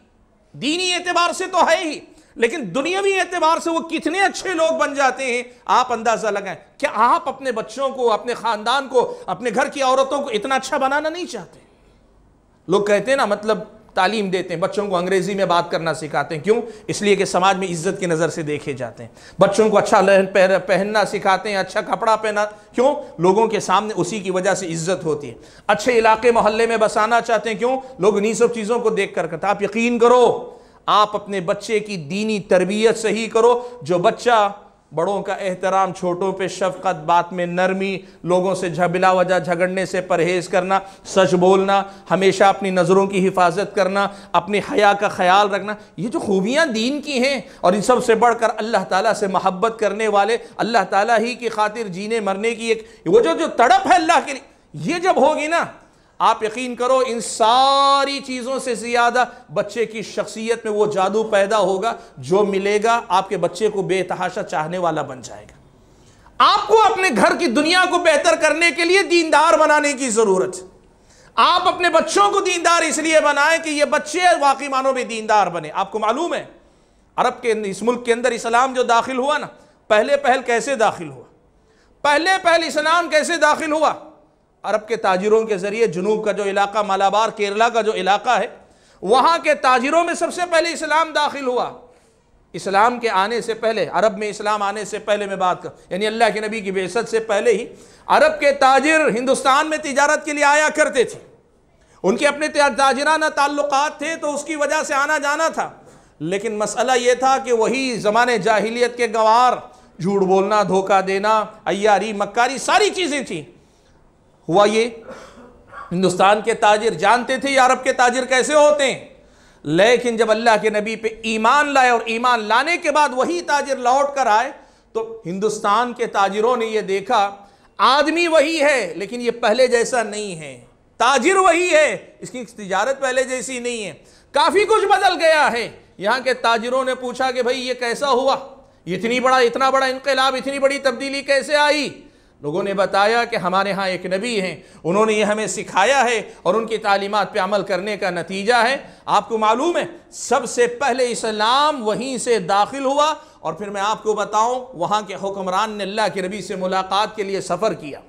दीनी एतबार से तो है ही, लेकिन दुनियावी एतबार से वो कितने अच्छे लोग बन जाते हैं, आप अंदाज़ा लगाएँ। क्या आप अपने बच्चों को, अपने खानदान को, अपने घर की औरतों को इतना अच्छा बनाना नहीं चाहते? लोग कहते हैं ना मतलब तालीम देते हैं, बच्चों को अंग्रेज़ी में बात करना सिखाते हैं। क्यों? इसलिए कि समाज में इज़्ज़त की नज़र से देखे जाते हैं। बच्चों को अच्छा लहन पहनना सिखाते हैं अच्छा कपड़ा पहना। क्यों? लोगों के सामने उसी की वजह से इज़्ज़त होती है। अच्छे इलाके मोहल्ले में बसाना चाहते हैं। क्यों? लोग इन्हीं सब चीज़ों को देख कर करते आप यकीन करो, आप अपने बच्चे की दीनी तरबियत सही करो। जो बच्चा बड़ों का एहतराम, छोटों पे शफकत, बात में नरमी, लोगों से झबिला वजह झगड़ने से परहेज़ करना, सच बोलना, हमेशा अपनी नज़रों की हिफाजत करना, अपनी हया का ख्याल रखना, ये जो खूबियाँ दीन की हैं, और इन सबसे बढ़कर अल्लाह ताला से मोहब्बत करने वाले, अल्लाह ताला ही की खातिर जीने मरने की एक, वो जो जो तड़प है अल्लाह के लिए, ये जब होगी ना आप यकीन करो, इन सारी चीज़ों से ज़्यादा बच्चे की शख्सियत में वो जादू पैदा होगा, जो मिलेगा आपके बच्चे को बेतहाशा चाहने वाला बन जाएगा। आपको अपने घर की दुनिया को बेहतर करने के लिए दीनदार बनाने की ज़रूरत है। आप अपने बच्चों को दीनदार इसलिए बनाएँ कि ये बच्चे वाकई मानों में दीनदार बने। आपको मालूम है, अरब के इस मुल्क के अंदर इस्लाम जो दाखिल हुआ ना, पहले पहल कैसे दाखिल हुआ? पहले पहल इस्लाम कैसे दाखिल हुआ? अरब के ताजिरों के ज़रिए, जनूब का जो इलाका, मालाबार, केरला का जो इलाका है, वहाँ के ताजिरों में सबसे पहले इस्लाम दाखिल हुआ। इस्लाम के आने से पहले, अरब में इस्लाम आने से पहले मैं बात कर यानी अल्लाह के नबी की बेसत से पहले ही, अरब के ताजिर हिंदुस्तान में तिजारत के लिए आया करते थे। उनके अपने ताजराना ताल्लुक थे तो उसकी वजह से आना जाना था। लेकिन मसला ये था कि वही ज़माने जाहिलियत के गवार, झूठ बोलना, धोखा देना अयारी मक्कारी, सारी चीज़ें थी। हुआ ये? हिंदुस्तान के ताजिर जानते थे अरब के ताजिर कैसे होते? हैं लेकिन जब अल्लाह के नबी पे ईमान लाए और ईमान लाने के बाद वही ताजिर लौट कर आए तो हिंदुस्तान के ताजिरों ने यह देखा, आदमी वही है, लेकिन ये पहले जैसा नहीं है। ताजिर वही है, इसकी तजारत पहले जैसी नहीं है। काफ़ी कुछ बदल गया है। यहाँ के ताजिरों ने पूछा कि भाई ये कैसा हुआ? इतनी बड़ा, इतना बड़ा इनकलाब, इतनी बड़ी तब्दीली कैसे आई? लोगों ने बताया कि हमारे यहाँ एक नबी हैं। उन्होंने ये हमें सिखाया है और उनकी तालीमत पे अमल करने का नतीजा है। आपको मालूम है, सबसे पहले इस्लाम वहीं से दाखिल हुआ और फिर मैं आपको बताऊँ, वहाँ के हुक्मरान ने अल्लाह के नबी से मुलाकात के लिए सफ़र किया।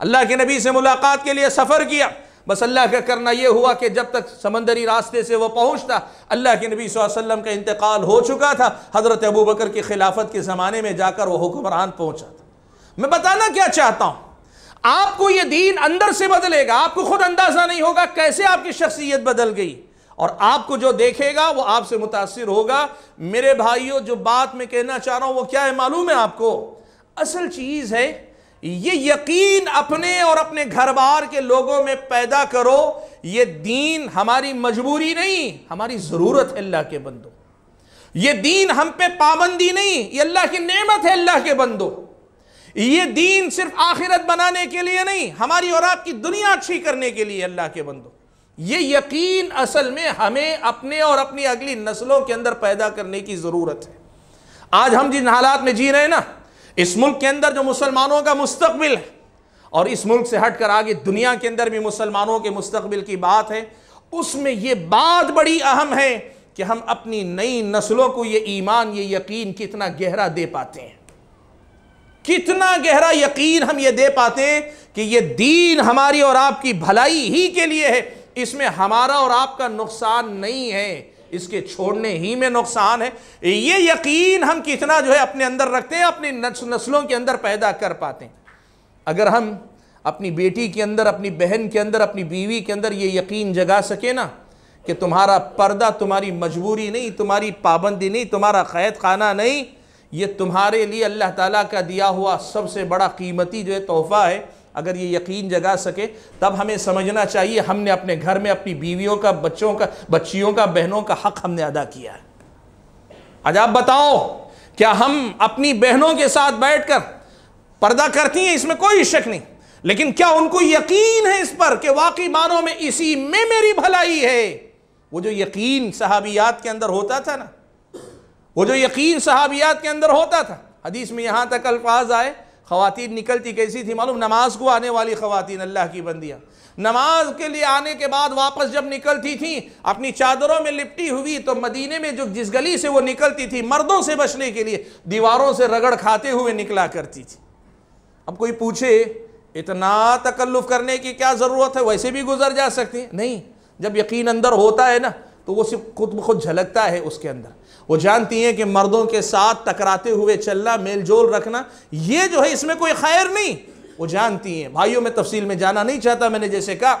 अल्लाह के नबी से मुलाकात के लिए सफ़र किया। बस अल्लाह का करना यह हुआ कि जब तक समंदरी रास्ते से वह पहुँचता, अल्लाह के नबी वसल्लम का इंतकाल हो चुका था। हज़रत अबू बकर की खिलाफत के ज़माने में जाकर वह हुक्मरान पहुँचा था। मैं बताना क्या चाहता हूँ? आपको यह दीन अंदर से बदलेगा, आपको खुद अंदाज़ा नहीं होगा कैसे आपकी शख्सियत बदल गई। और आपको जो देखेगा, वो आपसे मुतासर होगा। मेरे भाइयों, जो बात मैं कहना चाह रहा हूँ, वो क्या है मालूम है आपको? असल चीज़ है, ये यकीन अपने और अपने घर बार के लोगों में पैदा करो, ये दीन हमारी मजबूरी नहीं, हमारी ज़रूरत है अल्लाह के बंदो। ये दीन हम पे पाबंदी नहीं, ये अल्लाह की नेमत है अल्लाह के बंदो। ये दीन सिर्फ़ आखिरत बनाने के लिए नहीं, हमारी और आपकी दुनिया अच्छी करने के लिए अल्लाह के बंदो। ये यकीन असल में हमें अपने और अपनी अगली नस्लों के अंदर पैदा करने की ज़रूरत है। आज हम जिन हालात में जी रहे हैं ना, इस मुल्क के अंदर जो मुसलमानों का मुस्तबिल है, और इस मुल्क से हटकर आगे दुनिया के अंदर भी मुसलमानों के मुस्तबिल की बात है, उसमें यह बात बड़ी अहम है कि हम अपनी नई नस्लों को ये ईमान, ये यकीन कितना गहरा दे पाते हैं। कितना गहरा यकीन हम ये दे पाते हैं कि ये दीन हमारी और आपकी भलाई ही के लिए है। इसमें हमारा और आपका नुकसान नहीं है। इसके छोड़ने ही में नुकसान है। ये यकीन हम कितना जो है अपने अंदर रखते हैं, अपनी नस्लों के अंदर पैदा कर पाते हैं। अगर हम अपनी बेटी के अंदर, अपनी बहन के अंदर, अपनी बीवी के अंदर ये यकीन जगा सके ना कि तुम्हारा पर्दा तुम्हारी मजबूरी नहीं, तुम्हारी पाबंदी नहीं, तुम्हारा क़ैद खाना नहीं ये तुम्हारे लिए अल्लाह ताला का दिया हुआ सबसे बड़ा कीमती जो है तोहफ़ा है। अगर ये यकीन जगा सके, तब हमें समझना चाहिए, हमने अपने घर में अपनी बीवियों का, बच्चों का, बच्चियों का, बहनों का हक हमने अदा किया है। आज आप बताओ, क्या हम अपनी बहनों के साथ बैठकर पर्दा करती हैं? इसमें कोई शक नहीं। लेकिन क्या उनको यकीन है इस पर कि वाकई मानो में इसी में मेरी भलाई है? वो जो यकीन सहाबियात के अंदर होता था ना वो जो यकीन सहाबियात के अंदर होता था। हदीस में यहाँ तक अल्फाज आए खातन निकलती कैसी थी मालूम? नमाज़ को आने वाली खातन अल्लाह की बंदियाँ। नमाज़ के लिए आने के बाद वापस जब निकलती थी, अपनी चादरों में लिपटी हुई तो मदीने में जो जिस गली से वो निकलती थी, मर्दों से बचने के लिए दीवारों से रगड़ खाते हुए निकला करती थी। अब कोई पूछे, इतना तकल्लुफ़ करने की क्या ज़रूरत है? वैसे भी गुजर जा सकती है। नहीं, जब यकीन अंदर होता है ना तो वो सिर्फ़ खुद ब खुद झलकता है उसके अंदर। वो जानती हैं कि मर्दों के साथ टकराते हुए चलना मेल जोल रखना, ये जो है इसमें कोई खैर नहीं। वो जानती हैं। भाइयों, में तफसील में जाना नहीं चाहता, मैंने जैसे कहा,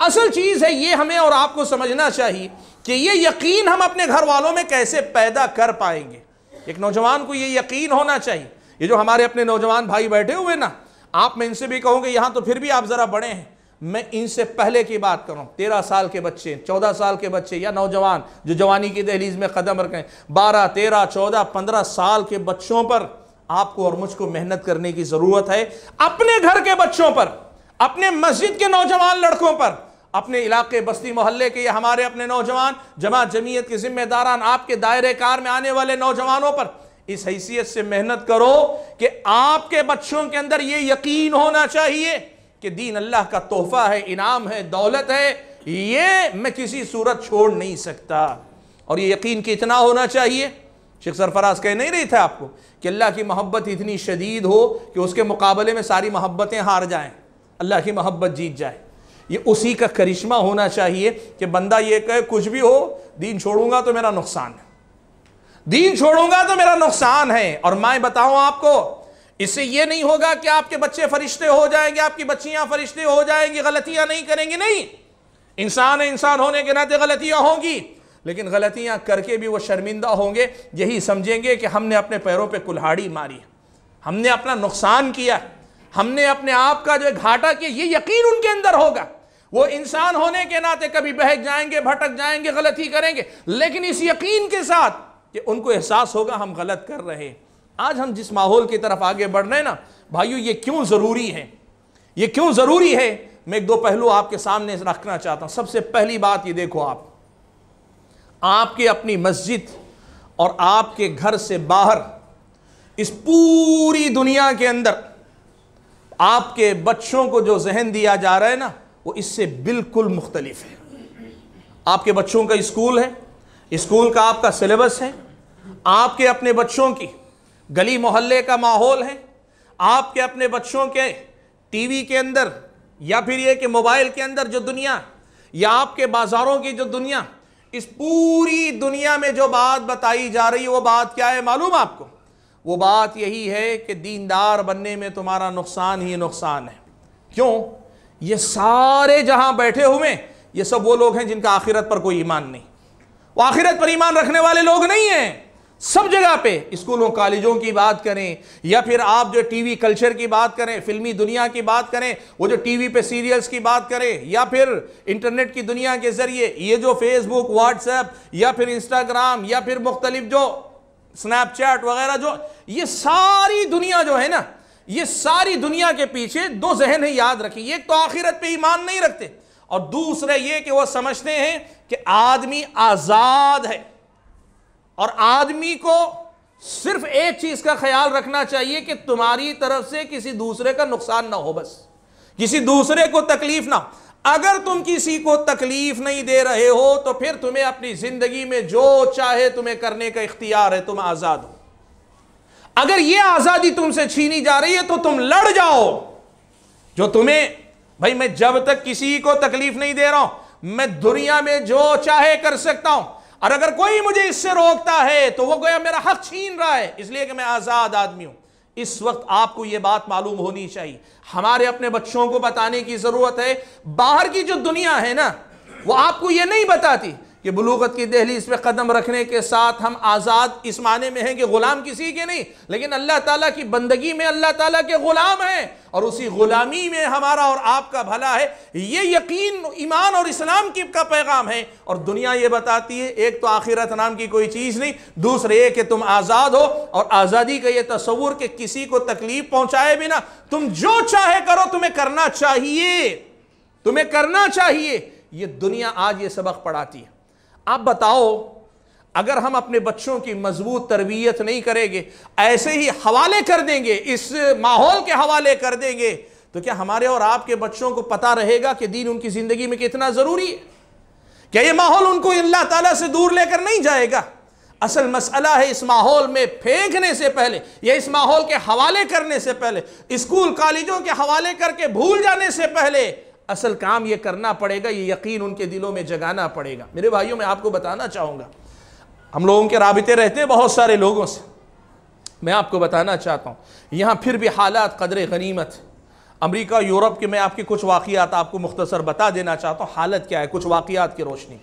असल चीज़ है ये हमें और आपको समझना चाहिए कि ये यकीन हम अपने घर वालों में कैसे पैदा कर पाएँगे। एक नौजवान को ये यकीन होना चाहिए। ये जो हमारे अपने नौजवान भाई बैठे हुए ना, आप मैं इनसे भी कहूँगे, यहाँ तो फिर भी आप ज़रा बड़े हैं। मैं इनसे पहले की बात करूँ। तेरह साल के बच्चे, चौदह साल के बच्चे या नौजवान जो जवानी की दहलीज में कदम रखें। बारह, तेरह, चौदह, पंद्रह साल के बच्चों पर आपको और मुझको मेहनत करने की ज़रूरत है। अपने घर के बच्चों पर, अपने मस्जिद के नौजवान लड़कों पर, अपने इलाके बस्ती मोहल्ले के या हमारे अपने नौजवान, जमात जमीयत के जिम्मेदारान आपके दायरे कार में आने वाले नौजवानों पर इस हैसियत से मेहनत करो कि आपके बच्चों के अंदर यह यकीन होना चाहिए कि दीन अल्लाह का तोहफा है, इनाम है, दौलत है, ये मैं किसी सूरत छोड़ नहीं सकता। और ये यकीन कितना होना चाहिए। शेख सरफराज कह नहीं रही थे आपको कि अल्लाह की मोहब्बत इतनी शदीद हो कि उसके मुकाबले में सारी मोहब्बतें हार जाएँ, अल्लाह की मोहब्बत जीत जाए। ये उसी का करिश्मा होना चाहिए कि बंदा ये कहे, कुछ भी हो, दीन छोड़ूँगा तो मेरा नुकसान है। दीन छोड़ूँगा तो मेरा नुकसान है। और मैं बताऊँ आपको इससे यह नहीं होगा कि आपके बच्चे फरिश्ते हो जाएँगे, आपकी बच्चियाँ फरिश्ते हो जाएँगी, गलतियाँ नहीं करेंगी, नहीं। इंसान इंसान होने के नाते गलतियाँ होंगी, लेकिन गलतियाँ करके भी वो शर्मिंदा होंगे, यही समझेंगे कि हमने अपने पैरों पे कुल्हाड़ी मारी हमने अपना नुकसान किया हमने अपने आप का जो घाटा किया, ये यकीन उनके अंदर होगा। वो इंसान होने के नाते कभी बहक जाएँगे, भटक जाएँगे, गलती करेंगे, लेकिन इस यकीन के साथ कि उनको एहसास होगा, हम गलत कर रहे हैं। आज हम जिस माहौल की तरफ़ आगे बढ़ रहे हैं ना, भाइयों, ये क्यों ज़रूरी है? ये क्यों ज़रूरी है? मैं एक दो पहलू आपके सामने रखना चाहता हूँ। सबसे पहली बात ये देखो आप। आपके अपनी मस्जिद और आपके घर से बाहर, इस पूरी दुनिया के अंदर आपके बच्चों को जो जहन दिया जा रहा है ना, वो इससे बिल्कुल मुख्तलिफ़ है। आपके बच्चों का स्कूल है, स्कूल का आपका सिलेबस है, आपके अपने बच्चों की गली मोहल्ले का माहौल है। आपके अपने बच्चों के टीवी के अंदर या फिर ये कि मोबाइल के अंदर जो दुनिया या आपके बाज़ारों की जो दुनिया, इस पूरी दुनिया में जो बात बताई जा रही है, वो बात क्या है मालूम आपको? वो बात यही है कि दीनदार बनने में तुम्हारा नुकसान ही नुकसान है। क्यों? ये सारे जहाँ बैठे हुए, ये सब वो लोग हैं जिनका आखिरत पर कोई ईमान नहीं। वो आखिरत पर ईमान रखने वाले लोग नहीं हैं। सब जगह पे, स्कूलों, कॉलेजों की बात करें, या फिर आप जो टीवी कल्चर की बात करें, फिल्मी दुनिया की बात करें, वो जो टीवी पे सीरियल्स की बात करें, या फिर इंटरनेट की दुनिया के ज़रिए, ये जो फेसबुक व्हाट्सएप या फिर इंस्टाग्राम या फिर मुख्तलिफ़ जो स्नैपचैट वगैरह जो, ये सारी दुनिया जो है ना, ये सारी दुनिया के पीछे दो जहन है याद रखिए एक तो आखिरत पे ईमान नहीं रखते, और दूसरे ये कि वो समझते हैं कि आदमी आज़ाद है। और आदमी को सिर्फ़ एक चीज़ का ख्याल रखना चाहिए कि तुम्हारी तरफ़ से किसी दूसरे का नुकसान ना हो बस। किसी दूसरे को तकलीफ़ ना अगर तुम किसी को तकलीफ़ नहीं दे रहे हो तो फिर तुम्हें अपनी ज़िंदगी में जो चाहे तुम्हें करने का इख्तियार है, तुम आज़ाद हो। अगर यह आज़ादी तुमसे छीनी जा रही है तो तुम लड़ जाओ। जो तुम्हें, भाई मैं जब तक किसी को तकलीफ़ नहीं दे रहा हूँ, मैं दुनिया में जो चाहे कर सकता हूँ। और अगर कोई मुझे इससे रोकता है तो वो गोया मेरा हक छीन रहा है। इसलिए कि मैं आज़ाद आदमी हूँ। इस वक्त आपको यह बात मालूम होनी चाहिए। हमारे अपने बच्चों को बताने की ज़रूरत है। बाहर की जो दुनिया है ना, वो आपको यह नहीं बताती कि बलूगत की दहली इस पर कदम रखने के साथ हम आज़ाद इस माने में हैं कि ग़ुलाम किसी के नहीं, लेकिन अल्लाह ताला की बंदगी में अल्लाह ताला के ग़ुलाम हैं और उसी ग़ुलामी में हमारा और आपका भला है। ये यकीन ईमान और इस्लाम की का पैगाम है और दुनिया ये बताती है, एक तो आखिरत नाम की कोई चीज़ नहीं, दूसरे ये कि तुम आज़ाद हो और आज़ादी का ये तस्वूर कि किसी को तकलीफ़ पहुँचाए बिना तुम जो चाहे करो, तुम्हें करना चाहिए, तुम्हें करना चाहिए। ये दुनिया आज ये सबक पढ़ाती है। आप बताओ, अगर हम अपने बच्चों की मज़बूत तरबियत नहीं करेंगे, ऐसे ही हवाले कर देंगे, इस माहौल के हवाले कर देंगे तो क्या हमारे और आपके बच्चों को पता रहेगा कि दीन उनकी ज़िंदगी में कितना ज़रूरी है? क्या ये माहौल उनको अल्लाह ताला से दूर लेकर नहीं जाएगा? असल मसला है इस माहौल में फेंकने से पहले, या इस माहौल के हवाले करने से पहले, स्कूल, कॉलेजों के हवाले करके भूल जाने से पहले असल काम ये करना पड़ेगा, ये यकीन उनके दिलों में जगाना पड़ेगा। मेरे भाइयों, मैं आपको बताना चाहूँगा। हम लोगों के रबते रहते हैं बहुत सारे लोगों से। मैं आपको बताना चाहता हूँ, यहाँ फिर भी हालात कदर गनीमत। अमेरिका, यूरोप के मैं आपके कुछ वाक़ात आपको मुख्तसर बता देना चाहता हूँ, हालत क्या है, कुछ वाक़ात की रोशनी।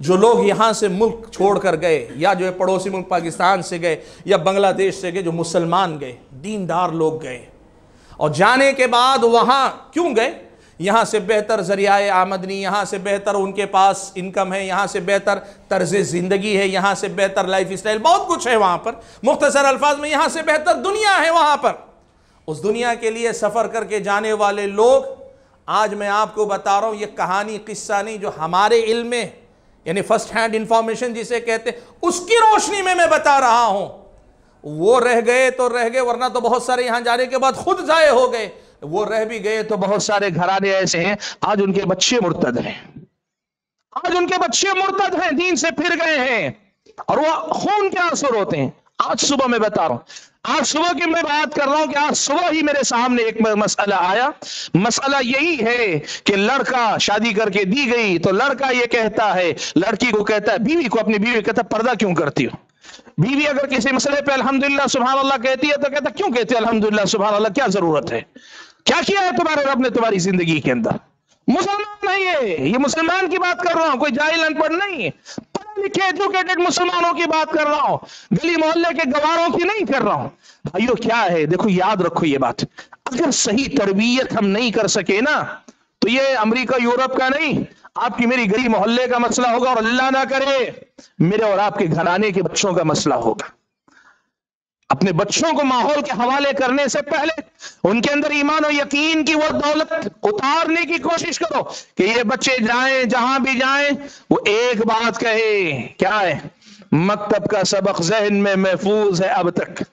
जो लोग यहाँ से मुल्क छोड़ कर गए, या जो है पड़ोसी मुल्क पाकिस्तान से गए, या बांग्लादेश से गए, जो मुसलमान गए, दीनदार लोग गए, और जाने के बाद वहाँ क्यों गए? यहाँ से बेहतर ज़रिया आमदनी, यहाँ से बेहतर उनके पास इनकम है, यहाँ से बेहतर तर्ज ज़िंदगी है, यहाँ से बेहतर लाइफ स्टाइल बहुत कुछ है वहाँ पर। मुख्तसर अल्फाज में यहाँ से बेहतर दुनिया है वहाँ पर। उस दुनिया के लिए सफ़र करके जाने वाले लोग, आज मैं आपको बता रहा हूँ, ये कहानी, किस्सा नहीं, जो हमारे इल्म में यानी फ़र्स्ट हैंड इंफॉर्मेशन जिसे कहते हैं, उसकी रोशनी में मैं बता रहा हूँ। वो रह गए तो रह गए, वरना तो बहुत सारे यहाँ जाने के बाद खुद जाए हो गए। वो रह भी गए तो बहुत सारे घराने ऐसे हैं, आज उनके बच्चे मुर्तद हैं। आज उनके बच्चे मुर्तद हैं, दीन से फिर गए हैं। और वो खून के आंसर होते हैं। आज सुबह मैं बता रहा हूँ, आज सुबह की मैं बात कर रहा हूँ कि आज सुबह ही मेरे सामने एक मसला आया। मसला यही है कि लड़का शादी करके दी गई तो लड़का ये कहता है, लड़की को कहता है, बीवी को अपनी बीवी कहता है, पर्दा क्यों करती हो? बीवी अगर किसी मसले पे अल्हम्दुलिल्लाह सुबह अल्लाह कहती है तो कहता क्यों कहती है, अल्हम्दुलिल्लाह सुबह अल्लाह क्या ज़रूरत है? क्या किया है तुम्हारे रब ने तुम्हारी ज़िंदगी के अंदर? मुसलमान नहीं है ये। मुसलमान की बात कर रहा हूँ, कोई जाहिल अनपढ़ नहीं पढ़े लिखे एजुकेटेड मुसलमानों की बात कर रहा हूँ, गली मोहल्ले के गवारों की नहीं कर रहा हूँ। भाइयों, क्या है? देखो, याद रखो ये बात। अगर सही तरबियत हम नहीं कर सके ना तो ये अमेरिका, यूरोप का नहीं। आपकी मेरी गली मोहल्ले का मसला होगा और अल्लाह ना करे। मेरे और आपके घराने के बच्चों का मसला होगा। अपने बच्चों को माहौल के हवाले करने से पहले उनके अंदर ईमान और यकीन की वो दौलत उतारने की कोशिश करो कि ये बच्चे जाएँ, जहाँ भी जाएँ, वो एक बात कहे, क्या है? मकतब का सबक जहन में महफूज है अब तक।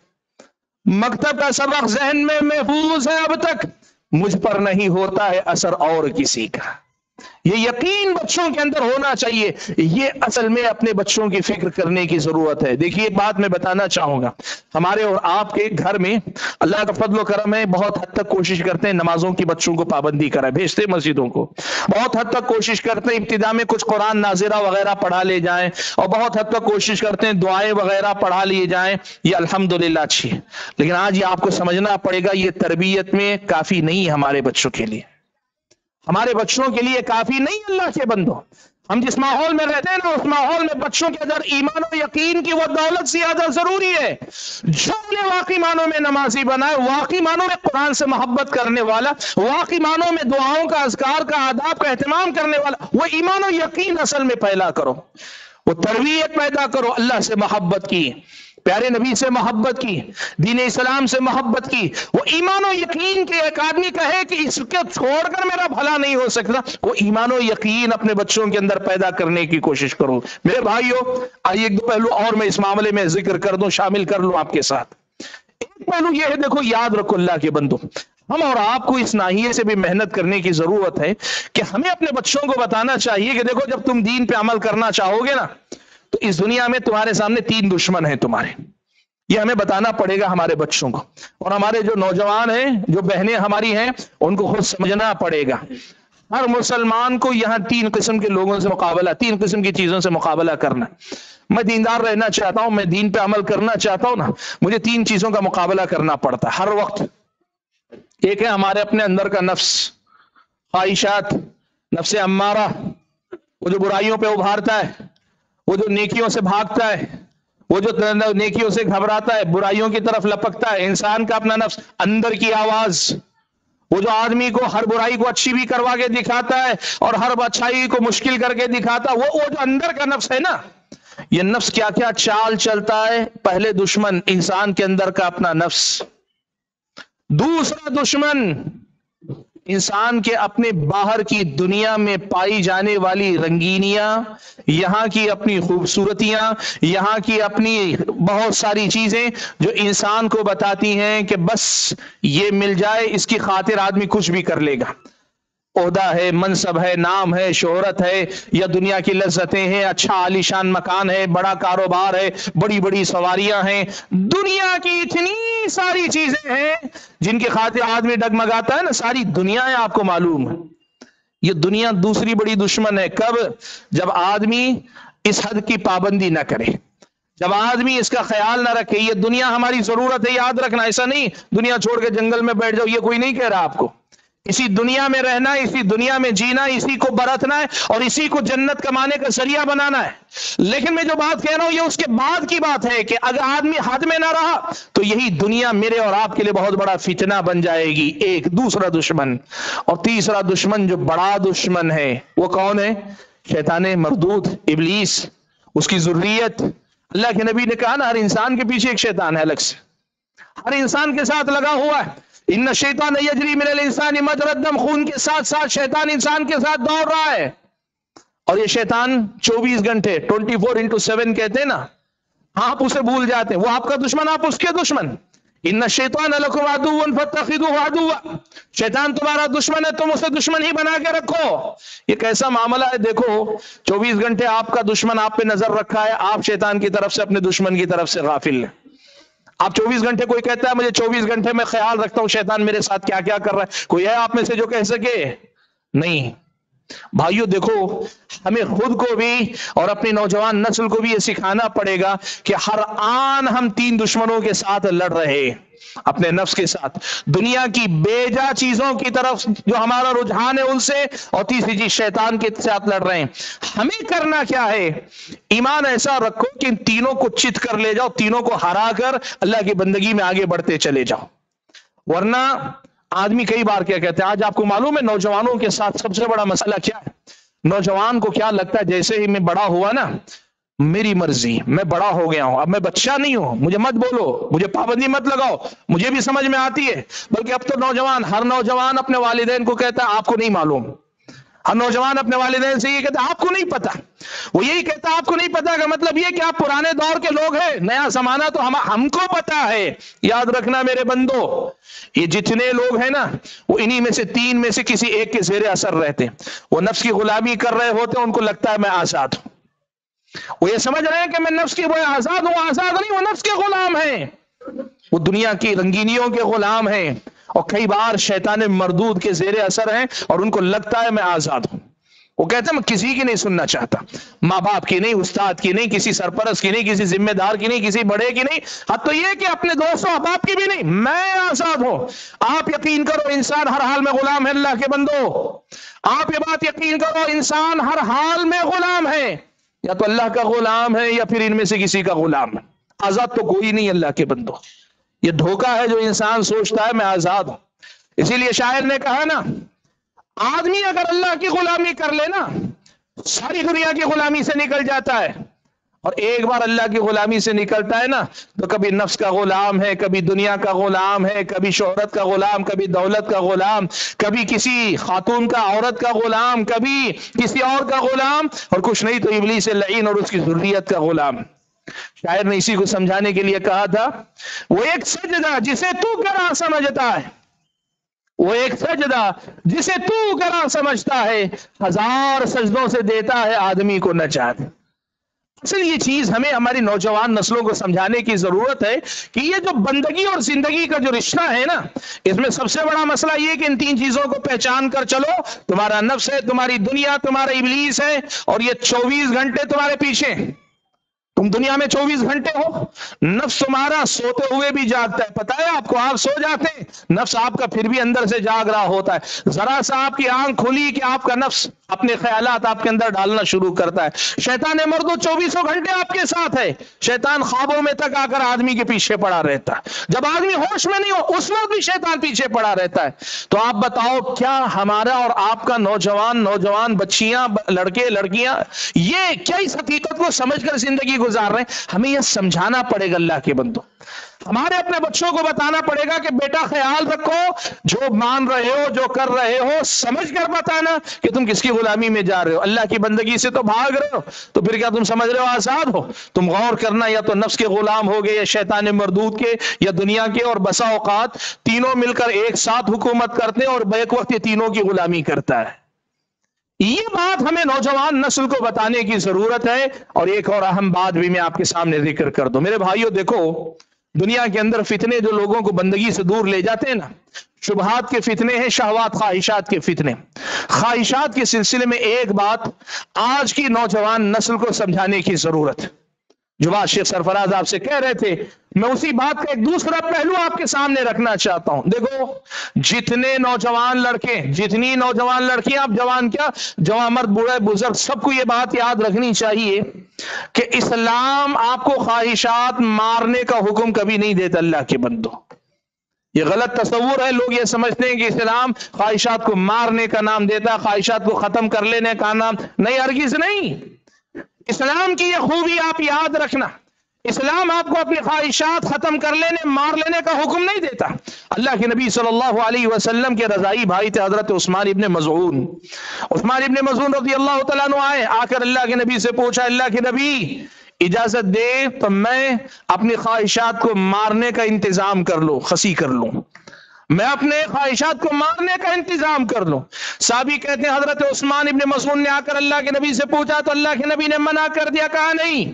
मकतब का सबक जहन में महफूज है अब तक। मुझ पर नहीं होता है असर और किसी का। ये यकीन बच्चों के अंदर होना चाहिए। ये असल में अपने बच्चों की फ़िक्र करने की ज़रूरत है। देखिए बात मैं बताना चाहूँगा। हमारे और आपके घर में अल्लाह का फजल करम है, बहुत हद तक कोशिश करते हैं नमाजों की बच्चों को पाबंदी करें। भेजते मस्जिदों को। बहुत हद तक कोशिश करते हैं इब्तदा में कुछ कुरान नाजिरा वगैरह पढ़ा ले जाए और बहुत हद तक कोशिश करते हैं दुआएँ वगैरह पढ़ा लिए जाए। ये अल्हम्दुलिल्लाह अच्छी है। लेकिन आज ये आपको समझना पड़ेगा, ये तरबियत में काफ़ी नहीं है हमारे बच्चों के लिए। हमारे बच्चों के लिए काफ़ी नहीं, अल्लाह के बंदो। हम जिस माहौल में रहते हैं ना, उस माहौल में बच्चों के अंदर ईमान और यकीन की वो दौलत ज़्यादा ज़रूरी है। जो उन्हें वाकई मानों में नमाजी बनाए, वाकई मानों में कुरान से मोहब्बत करने वाला, वाकई मानों में दुआओं का, अजकार का, आदाब का अहतमाम करने वाला, वो ईमान और यकीन असल में पैदा करो। वो तरबियत पैदा करो, अल्लाह से मोहब्बत की। प्यारे नबी से मोहब्बत की, दीन इस्लाम से मोहब्बत की। वो ईमान यकीन के एक आदमी कहे कि इसके छोड़कर मेरा भला नहीं हो सकता। वो ईमान यकीन अपने बच्चों के अंदर पैदा करने की कोशिश करो। मेरे भाइयों, आइए एक दो पहलू और मैं इस मामले में ज़िक्र कर दूँ, शामिल कर लूँ आपके साथ। एक पहलू यह है, देखो, याद रखो अल्लाह के बंदो। हम और आपको इस नाहिए से भी मेहनत करने की ज़रूरत है कि हमें अपने बच्चों को बताना चाहिए कि देखो, जब तुम दीन पे अमल करना चाहोगे ना तो इस दुनिया में तुम्हारे सामने तीन दुश्मन हैं तुम्हारे। ये हमें बताना पड़ेगा हमारे बच्चों को। और हमारे जो नौजवान हैं, जो बहनें हमारी हैं, उनको खुद समझना पड़ेगा। हर मुसलमान को यहाँ तीन किस्म के लोगों से मुकाबला, तीन किस्म की चीज़ों से मुकाबला करना। मैं दीनदार रहना चाहता हूँ, मैं दीन पे अमल करना चाहता हूँ ना, मुझे तीन चीज़ों का मुकाबला करना पड़ता है हर वक्त। एक है हमारे अपने अंदर का नफ्स, ख्वाहिशात, नफ्स अम्मारा, वो जो बुराइयों पे उभारता है वो जो नेकियों से भागता है, वो जो नेकियों से घबराता है, बुराइयों की तरफ़ लपकता है, इंसान का अपना नफ्स अंदर की आवाज़, वो जो आदमी को हर बुराई को अच्छी भी करवा के दिखाता है और हर अच्छाई को मुश्किल करके दिखाता है, वो वो जो अंदर का नफ्स है ना, ये नफ्स क्या क्या चाल चलता है? पहले दुश्मन इंसान के अंदर का अपना नफ्स, दूसरा दुश्मन इंसान के अपने बाहर की दुनिया में पाई जाने वाली रंगीनियाँ, यहाँ की अपनी खूबसूरतियाँ, यहाँ की अपनी बहुत सारी चीज़ें जो इंसान को बताती हैं कि बस ये मिल जाए, इसकी खातिर आदमी कुछ भी कर लेगा। ओहदा है, मनसब है, नाम है, शोहरत है, या दुनिया की लज्जतें हैं अच्छा आलीशान मकान है, बड़ा कारोबार है बड़ी बड़ी सवारियाँ हैं, दुनिया की इतनी सारी चीज़ें हैं, जिनके खातिर आदमी डगमगाता है ना, सारी दुनिया है आपको मालूम है। ये दुनिया दूसरी बड़ी दुश्मन है, कब? जब आदमी इस हद की पाबंदी ना करे। जब आदमी इसका ख्याल ना रखे, ये दुनिया हमारी ज़रूरत है, याद रखना, ऐसा नहीं, दुनिया छोड़ के जंगल में बैठ जाओ, ये कोई नहीं कह रहा आपको। इसी दुनिया में रहना, इसी दुनिया में जीना, इसी को बरतना है और इसी को जन्नत कमाने का ज़रिया बनाना है। लेकिन मैं जो बात कह रहा हूँ, ये उसके बाद की बात है कि अगर आदमी हद में ना रहा तो यही दुनिया मेरे और आपके लिए बहुत बड़ा फितना बन जाएगी, एक दूसरा दुश्मन। और तीसरा दुश्मन, जो बड़ा दुश्मन है, वो कौन है? शैतान, मरदूत, इबलीस। उसकी जरूरीत अल्लाह के नबी ने कहा ना, हर इंसान के पीछे एक शैतान है अलग से। हर इंसान के साथ लगा हुआ है। इन शैतान यजरी मिनल इंसान मजरदम खून के साथ साथ शैतान इंसान के साथ दौड़ रहा है। और ये शैतान 24 घंटे 24 फोर इंटू सेवन कहते हैं ना, आप उसे भूल जाते हैं। वो आपका दुश्मन, आप उसके दुश्मन। इन शैतान शैतान तुम्हारा दुश्मन है, तुम उसे दुश्मन ही बना के रखो। ये कैसा मामला है? देखो 24 घंटे आपका दुश्मन आप पे नज़र रखा है। आप शैतान की तरफ़ से, अपने दुश्मन की तरफ़ से गाफिल है। आप 24 घंटे कोई कहता है, मुझे 24 घंटे में ख्याल रखता हूँ, शैतान मेरे साथ क्या क्या कर रहा है? कोई है आप में से जो कह सके? नहीं। भाइयों, देखो, हमें खुद को भी और अपनी नौजवान नस्ल को भी यह सिखाना पड़ेगा कि हर आन हम तीन दुश्मनों के साथ लड़ रहे अपने नफ्स के साथ। दुनिया की बेजा चीज़ों की तरफ़ जो हमारा रुझान है उनसे और तीसरी चीज़ शैतान के साथ लड़ रहे हैं। हमें करना क्या है? ईमान ऐसा रखो कि इन तीनों को चित कर ले जाओ, तीनों को हरा कर अल्लाह की बंदगी में आगे बढ़ते चले जाओ। वरना आदमी कई बार क्या कहते हैं, आज आपको मालूम है नौजवानों के साथ सबसे बड़ा मसला क्या है? नौजवान को क्या लगता है, जैसे ही मैं बड़ा हुआ ना, मेरी मर्ज़ी, मैं बड़ा हो गया हूँ। अब मैं बच्चा नहीं हूँ, मुझे मत बोलो, मुझे पाबंदी मत लगाओ, मुझे भी समझ में आती है। बल्कि अब तो नौजवान, हर नौजवान अपने वालिदेन को कहता है, आपको नहीं मालूम। हर नौजवान अपने वालिदेन से ये कहता, आपको नहीं पता। वो यही कहता, आपको नहीं पता का मतलब ये कि आप पुराने दौर के लोग हैं। नया जमाना तो हम, हमको पता है। याद रखना मेरे बंदो, ये जितने लोग हैं ना, वो इन्हीं में से तीन में से किसी एक के जेर असर रहते हैं। वो नफ्स की गुलामी कर रहे होते हैं, उनको लगता है मैं आज़ाद हूँ। वो ये समझ रहे हैं कि मैं नफ्स की वो आज़ाद हूँ, आज़ाद नहीं, वो नफ्स के गुलाम है। वो दुनिया की रंगीनियों के गुलाम हैं। और कई बार शैतान मरदूद के जेर असर हैं और उनको लगता है मैं आज़ाद हूँ। वो कहते हैं, मैं किसी की नहीं सुनना चाहता। माँ बाप की नहीं, उस्ताद की नहीं, किसी सरपरस की नहीं, किसी जिम्मेदार की नहीं, किसी बड़े की नहीं। हद तो ये कि अपने दोस्तों अहबाब की भी नहीं, मैं आज़ाद हूँ। आप यकीन करो, इंसान हर हाल में गुलाम है, अल्लाह के बंदो। आप ये बात यकीन करो, इंसान हर हाल में गुलाम है। या तो अल्लाह का गुलाम है, या फिर इनमें से किसी का गुलाम है। आज़ाद तो कोई नहीं, अल्लाह के बंदो। ये धोखा है जो इंसान सोचता है, मैं आज़ाद हूँ। इसीलिए शायर ने कहा ना, आदमी अगर अल्लाह की गुलामी कर लेना सारी दुनिया की गुलामी से निकल जाता है। और एक बार अल्लाह की गुलामी से निकलता है ना तो कभी नफ्स का गुलाम है, कभी दुनिया का गुलाम है, कभी शोहरत का गुलाम, कभी दौलत का गुलाम, कभी किसी खातून का, औरत का गुलाम, कभी किसी और का गुलाम, और कुछ नहीं तो इबली से लईन और उसकी जरूरियत का गुलाम। शायर ने इसी को समझाने के लिए कहा था, वो एक सजदा जिसे तू करा समझता है। वो एक सजदा जिसे तू करा समझता है। हज़ार सजदों से देता है आदमी को नजात असल ये चीज़ हमें हमारी नौजवान नस्लों को समझाने की ज़रूरत है कि ये जो बंदगी और ज़िंदगी का जो रिश्ता है ना, इसमें सबसे बड़ा मसला ये कि इन तीन चीज़ों को पहचान कर चलो। तुम्हारा नफ्स है, तुम्हारी दुनिया, तुम्हारा इबलीस है और ये 24 घंटे तुम्हारे पीछे। तुम दुनिया में 24 घंटे हो, नफ्स तुम्हारा सोते हुए भी जागता है। पता है आपको, आप सो जाते हैं, नफ्स आपका फिर भी अंदर से जाग रहा होता है। जरा सा आपकी आँख खुली कि आपका नफ्स अपने ख्यालात आपके अंदर डालना शुरू करता है। शैतान मर्दो चौबीसों घंटे आपके साथ है। शैतान ख्वाबों में तक आकर आदमी के पीछे पड़ा रहता है। जब आदमी होश में नहीं हो उस वक्त भी शैतान पीछे पड़ा रहता है। तो आप बताओ, क्या हमारा और आपका नौजवान नौजवान बच्चियाँ लड़के, लड़कियाँ, ये क्या इस हकीकत को समझकर ज़िंदगी गुजार रहे हैं? हमें यह समझाना पड़ेगा अल्लाह के बंदो। हमारे अपने बच्चों को बताना पड़ेगा कि बेटा ख्याल रखो, जो मान रहे हो, जो कर रहे हो, समझ कर बताना कि तुम किसकी गुलामी में जा रहे हो। अल्लाह की बंदगी से तो भाग रहे हो तो फिर क्या तुम समझ रहे हो, आज़ाद हो? तुम गौर करना, या तो नफ्स के गुलाम हो गए, या शैतान मरदूद के, या दुनिया के, और बसा औकात। तीनों मिलकर एक साथ हुकूमत करते हैं, और बैक वक्त ये तीनों की गुलामी करता है। ये बात हमें नौजवान नस्ल को बताने की ज़रूरत है, और एक और अहम बात भी मैं आपके सामने ज़िक्र कर दू। मेरे भाइयों, देखो दुनिया के अंदर फितने जो लोगों को बंदगी से दूर ले जाते हैं ना, शुभहात के फितने हैं, शहवात, ख्वाहिशात के फितने। ख्वाहिशात के सिलसिले में एक बात, आज की नौजवान नस्ल को समझाने की ज़रूरत। है जो बात शेख सरफराज आपसे कह रहे थे, मैं उसी बात का एक दूसरा पहलू आपके सामने रखना चाहता हूँ। देखो, जितने नौजवान लड़के, जितनी नौजवान लड़कियाँ, आप जवान क्या? जवान मर्द, बूढ़े, बुज़ुर्ग, सबको ये बात याद रखनी चाहिए कि इस्लाम आपको ख्वाहिशात मारने का हुक्म कभी नहीं देता अल्लाह के बंदो। ये गलत तस्वुर है, लोग ये समझते हैं कि इस्लाम ख्वाहिशात को मारने का नाम देता है, ख्वाहिशात को खत्म कर लेने का नाम, नहीं, हरगिज नहीं। इस्लाम की यह खूबी आप याद रखना। इस्लाम आपको अपनी ख्वाहिशात खत्म कर लेने, मार लेने का हुक्म नहीं देता। अल्लाह के नबी सल्लल्लाहु अलैहि वसल्लम के रजाई भाई थे हज़रत उस्मान इब्ने मजून उस्मान इब्ने मजून रज़ी अल्लाह तआला आए, आकर अल्लाह के नबी से पूछा, अल्लाह के नबी, इजाज़त दे तो मैं अपनी ख्वाहिशात को मारने का इंतज़ाम कर लो, खसी कर लूँ। मैं अपने ख्वाहिशात को मारने का इंतज़ाम कर लूँ। साबी कहते हैं, हज़रत उस्मान इबन मसून ने आकर अल्लाह के नबी से पूछा तो अल्लाह के नबी ने मना कर दिया, कहा नहीं।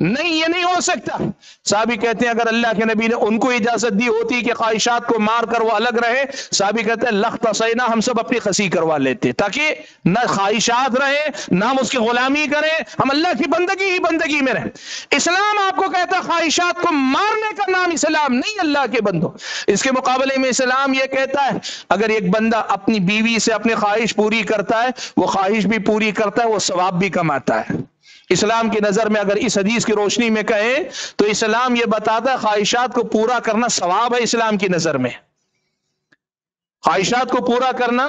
नहीं, ये नहीं हो सकता। साबी कहते हैं, अगर अल्लाह के नबी ने उनको इजाज़त दी होती कि ख्वाहिशात को मार कर वो अलग रहे साबी कहते हैं लख तसैना हम सब अपनी खसी करवा लेते, ताकि न ख्वाहिशात रहे, ना हम उसकी गुलामी करें, हम अल्लाह की बंदगी ही बंदगी में रहें। इस्लाम आपको कहता है, ख्वाहिशात को मारने का नाम इस्लाम नहीं, अल्लाह के बंदो। इसके मुकाबले में इस्लाम यह कहता है, अगर एक बंदा अपनी बीवी से अपनी ख्वाहिश पूरी करता है, वो ख्वाहिश भी पूरी करता है, वो सवाब भी कमाता है। इस्लाम की नज़र में अगर इस हदीस की रोशनी में कहें तो इस्लाम यह बताता है, ख्वाहिशात को पूरा करना सवाब है इस्लाम की नज़र में। ख्वाहिशात को पूरा करना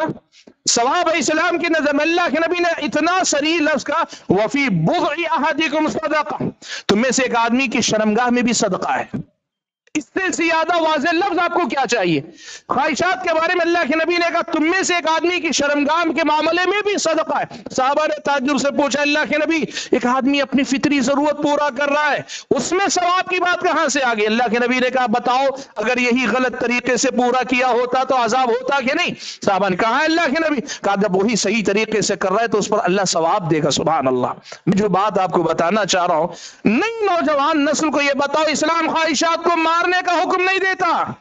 सवाब है इस्लाम की नज़र में। अल्लाह के नबी ने इतना सरी लफ्ज का वफी बुग सदका। तुम्हें से एक आदमी की शर्मगाह में भी सदका है। इससे ज़्यादा वाज लफ्ज आपको क्या चाहिए? ख्वाहिशात के बारे में अल्लाह के नबी ने कहा, तुम में से एक आदमी की शर्मगाम के मामले में भी सदका है। साहबा ने ताजुब से पूछा, अल्लाह के नबी, एक आदमी अपनी फितरी ज़रूरत पूरा कर रहा है, उसमें सवाब की बात कहाँ से आ गई? अल्लाह के नबी ने कहा, बताओ, अगर यही गलत तरीके से पूरा किया होता तो आजाब होता कि नहीं? साहबा ने कहा, अल्लाह के नबी, कहा, जब वही सही तरीके से कर रहा है तो उस पर अल्लाह सवाब देगा सुबह अल्लाह मैं जो बात आपको बताना चाह रहा हूँ, नई नौजवान नस्ल को यह बताओ, इस्लाम ख्वाहिशात को मार मारने का हुक्म नहीं देता।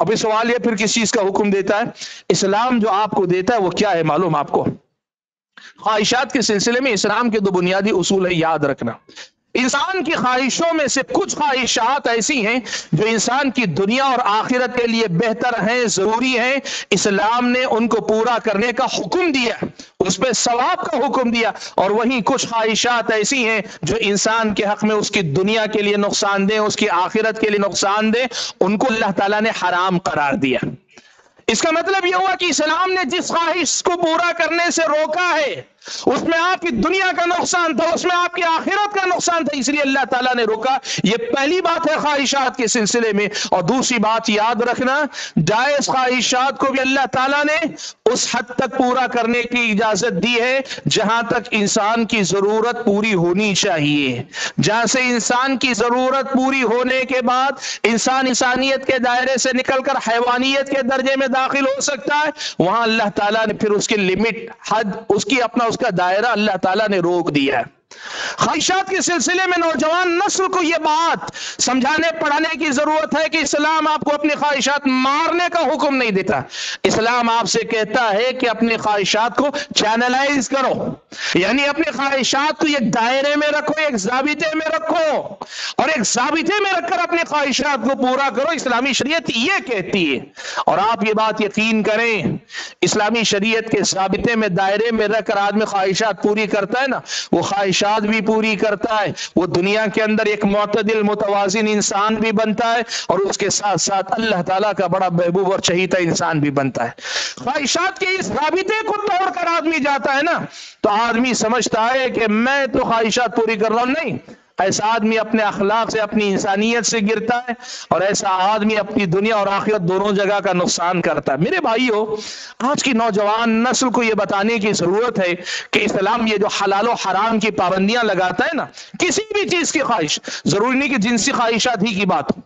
अभी सवाल यह फिर किस चीज़ का हुक्म देता है? इस्लाम जो आपको देता है, वो क्या है मालूम आपको? ख्वाहिशात के सिलसिले में इस्लाम के दो बुनियादी उसूल है, याद रखना। इंसान की ख्वाहिशों में से कुछ ख्वाहिशात ऐसी हैं जो इंसान की दुनिया और आखिरत के लिए बेहतर हैं, ज़रूरी हैं। इस्लाम ने उनको पूरा करने का हुक्म दिया, उस पर सवाब का हुक्म दिया और वहीं कुछ ख्वाहिशात ऐसी हैं जो इंसान के हक में उसकी दुनिया के लिए नुकसान दें, उसकी आखिरत के लिए नुकसान दें, उनको अल्लाह ताला ने हराम करार दिया। इसका मतलब यह हुआ कि इस्लाम ने जिस ख्वाहिश को पूरा करने से रोका है उसमें आपकी दुनिया का नुकसान था, उसमें आपकी आखिरत का नुकसान था, इसलिए अल्लाह ताला ने रोका। ये पहली बात है ख्वाहिशात के सिलसिले में, और दूसरी बात याद रखना, जायज़ ख्वाहिशात को भी अल्लाह ताला ने उस हद तक पूरा करने की इजाज़त दी है, जहाँ तक इंसान की ज़रूरत पूरी होनी चाहिए। जहाँ से इंसान की ज़रूरत पूरी होने के बाद इंसान इंसानियत के दायरे से निकलकर हैवानियत के दर्जे में दाखिल हो सकता है, वहाँ अल्लाह ताला ने फिर उसकी लिमिट, हद, उसकी अपना उसका दायरा अल्लाह ताला ने रोक दिया है। ख्वाहिशात के सिलसिले में नौजवान नस्ल को यह बात समझाने, पढ़ाने की ज़रूरत है कि इस्लाम आपको अपनी ख्वाहिशात मारने का हुक्म नहीं देता। इस्लाम आपसे कहता है कि अपनी ख्वाहिशात को चैनलाइज करो। यानी अपनी ख्वाहिशात को एक दायरे में रखो, एक जाबिते में रखो। और एक जाबिते में रखकर अपनी ख्वाहिशात को पूरा करो। इस्लामी शरीयत ये कहती है। और आप ये बात यकीन करें इस्लामी शरीयत के जाबिते में, दायरे में रखकर आदमी ख्वाहिशात पूरी करता है ना? वो ख्वाहिशात भी पूरी करता है। वो दुनिया के अंदर एक मतदिल, मुतवाजिन इंसान भी बनता है और उसके साथ साथ अल्लाह ताला का बड़ा महबूब और चहीता इंसान भी बनता है। ख्वाहिशात के इस राबिते को तोड़कर आदमी जाता है ना? तो आदमी समझता है कि मैं तो ख्वाहिशात पूरी कर रहा हूँ, नहीं। ऐसा आदमी अपने अखलाक से, अपनी इंसानियत से गिरता है और ऐसा आदमी अपनी दुनिया और आखिरत दोनों जगह का नुकसान करता है। मेरे भाई हो आज की नौजवान नस्ल को यह बताने की ज़रूरत है कि इस्लाम ये जो हलाल हराम की पाबंदियाँ लगाता है ना, किसी भी चीज़ की ख्वाहिश, ज़रूरी नहीं कि जिनसी ख्वाहिशात ही की बात हो।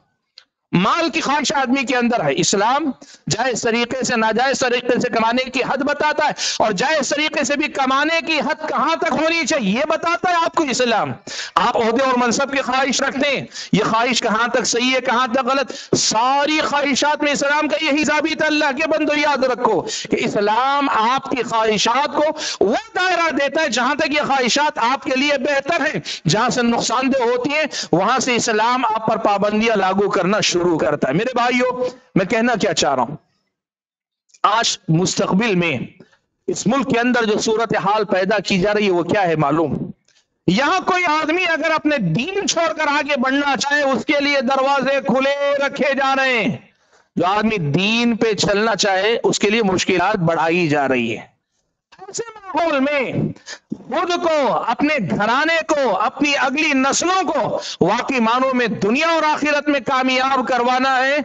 माल की ख्वाहिश आदमी के अंदर है। इस्लाम जायज़ तरीके से, नाजायज तरीके से कमाने की हद बताता है और जायज़ तरीके से भी कमाने की हद कहाँ तक होनी चाहिए, ये बताता है आपको इस्लाम। आप अहदे और मनसब की ख्वाहिश रखते हैं। ये ख्वाहिश कहाँ तक सही है, कहाँ तक गलत? सारी ख्वाहिशात में इस्लाम का यही जाबित अल्लाह के बंदो, याद रखो कि इस्लाम आपकी ख्वाहिशात को वो दायरा देता है जहाँ तक ये ख्वाहिशात आपके लिए बेहतर है। जहाँ से नुकसानदेह होती है, वहाँ से इस्लाम आप पर पाबंदियाँ लागू करना शुरू शुरू करता है। मेरे भाइयों, मैं कहना क्या चाह रहा हूँ? आज मुस्तकबिल में, इस मुल्क के अंदर जो सूरत हाल पैदा की जा रही है, वो क्या है मालूम? यहाँ कोई आदमी अगर अपने दीन छोड़कर आगे बढ़ना चाहे, उसके लिए दरवाजे खुले रखे जा रहे हैं। जो आदमी दीन पे चलना चाहे, उसके लिए मुश्किल बढ़ाई जा रही है। ऐसे माहौल में। खुद को, अपने घराने को, अपनी अगली नस्लों को वाकई मानों में दुनिया और आखिरत में कामयाब करवाना है।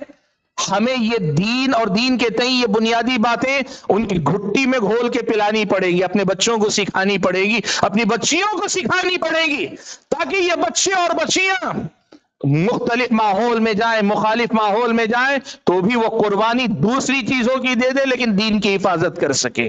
हमें ये दीन और दीन के तई ये बुनियादी बातें उनकी घुट्टी में घोल के पिलानी पड़ेगी, अपने बच्चों को सिखानी पड़ेगी, अपनी बच्चियों को सिखानी पड़ेगी, ताकि ये बच्चे और बच्चियाँ मुख्तलिफ़ माहौल में जाए, मुखालिफ माहौल में जाए तो भी वो कुर्बानी दूसरी चीज़ों की दे दे, लेकिन दीन की हिफाजत कर सके।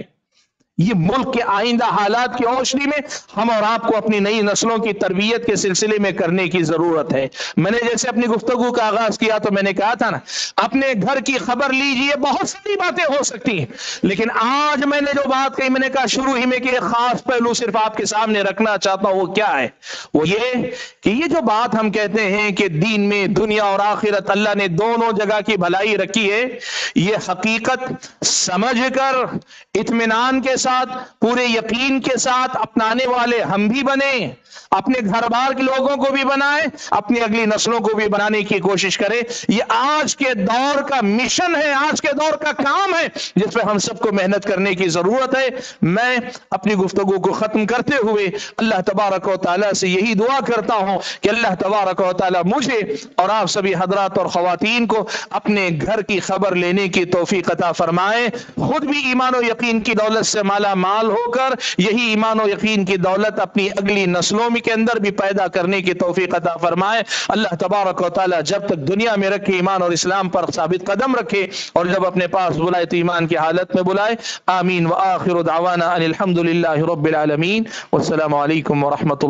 ये मुल्क के आइंदा हालात की रोशनी में हम और आपको अपनी नई नस्लों की तरबियत के सिलसिले में करने की ज़रूरत है। मैंने जैसे अपनी गुफ्तगु का आगाज़ किया तो मैंने कहा था ना, अपने घर की खबर लीजिए, बहुत सारी बातें हो सकती हैं। लेकिन आज मैंने जो बात कही, मैंने कहा शुरू ही में कि खास पहलू सिर्फ़ आपके सामने रखना चाहता हूँ, वो क्या है? वो ये कि ये जो बात हम कहते हैं कि दीन में दुनिया और आखिरत अल्लाह ने दोनों जगह की भलाई रखी है, ये हकीकत समझ कर इतमान के साथ साथ, पूरे यकीन के साथ अपनाने वाले हम भी बने, अपने घर बार के लोगों को भी बनाए, अपनी अगली नस्लों को भी बनाने की कोशिश करें। ये आज के दौर का मिशन है, आज के दौर का काम है जिसपे हम सबको मेहनत करने की ज़रूरत है। मैं अपनी गुफ्तगु को खत्म करते हुए अल्लाह तबारक से यही दुआ करता हूँ कि अल्लाह तबारक मुझे और आप सभी हजरात और खातन को अपने घर की खबर लेने की तोफ़ी अता फरमाए। खुद भी ईमान और यकीन की दौलत से माला माला माल होकर यही ईमान और यकीन की दौलत अपनी अगली नस्लों में के अंदर भी पैदा करने की तोफीक अदा फरमाए। अल्लाह तबारक वाली जब तक दुनिया में रखे, ईमान और इस्लाम पर साबित कदम रखे और जब अपने पास बुलाए तो ईमान की हालत में बुलाए। आमीन व आखिर दावाना अलहमदिल्ला वरम वालकम वरहमत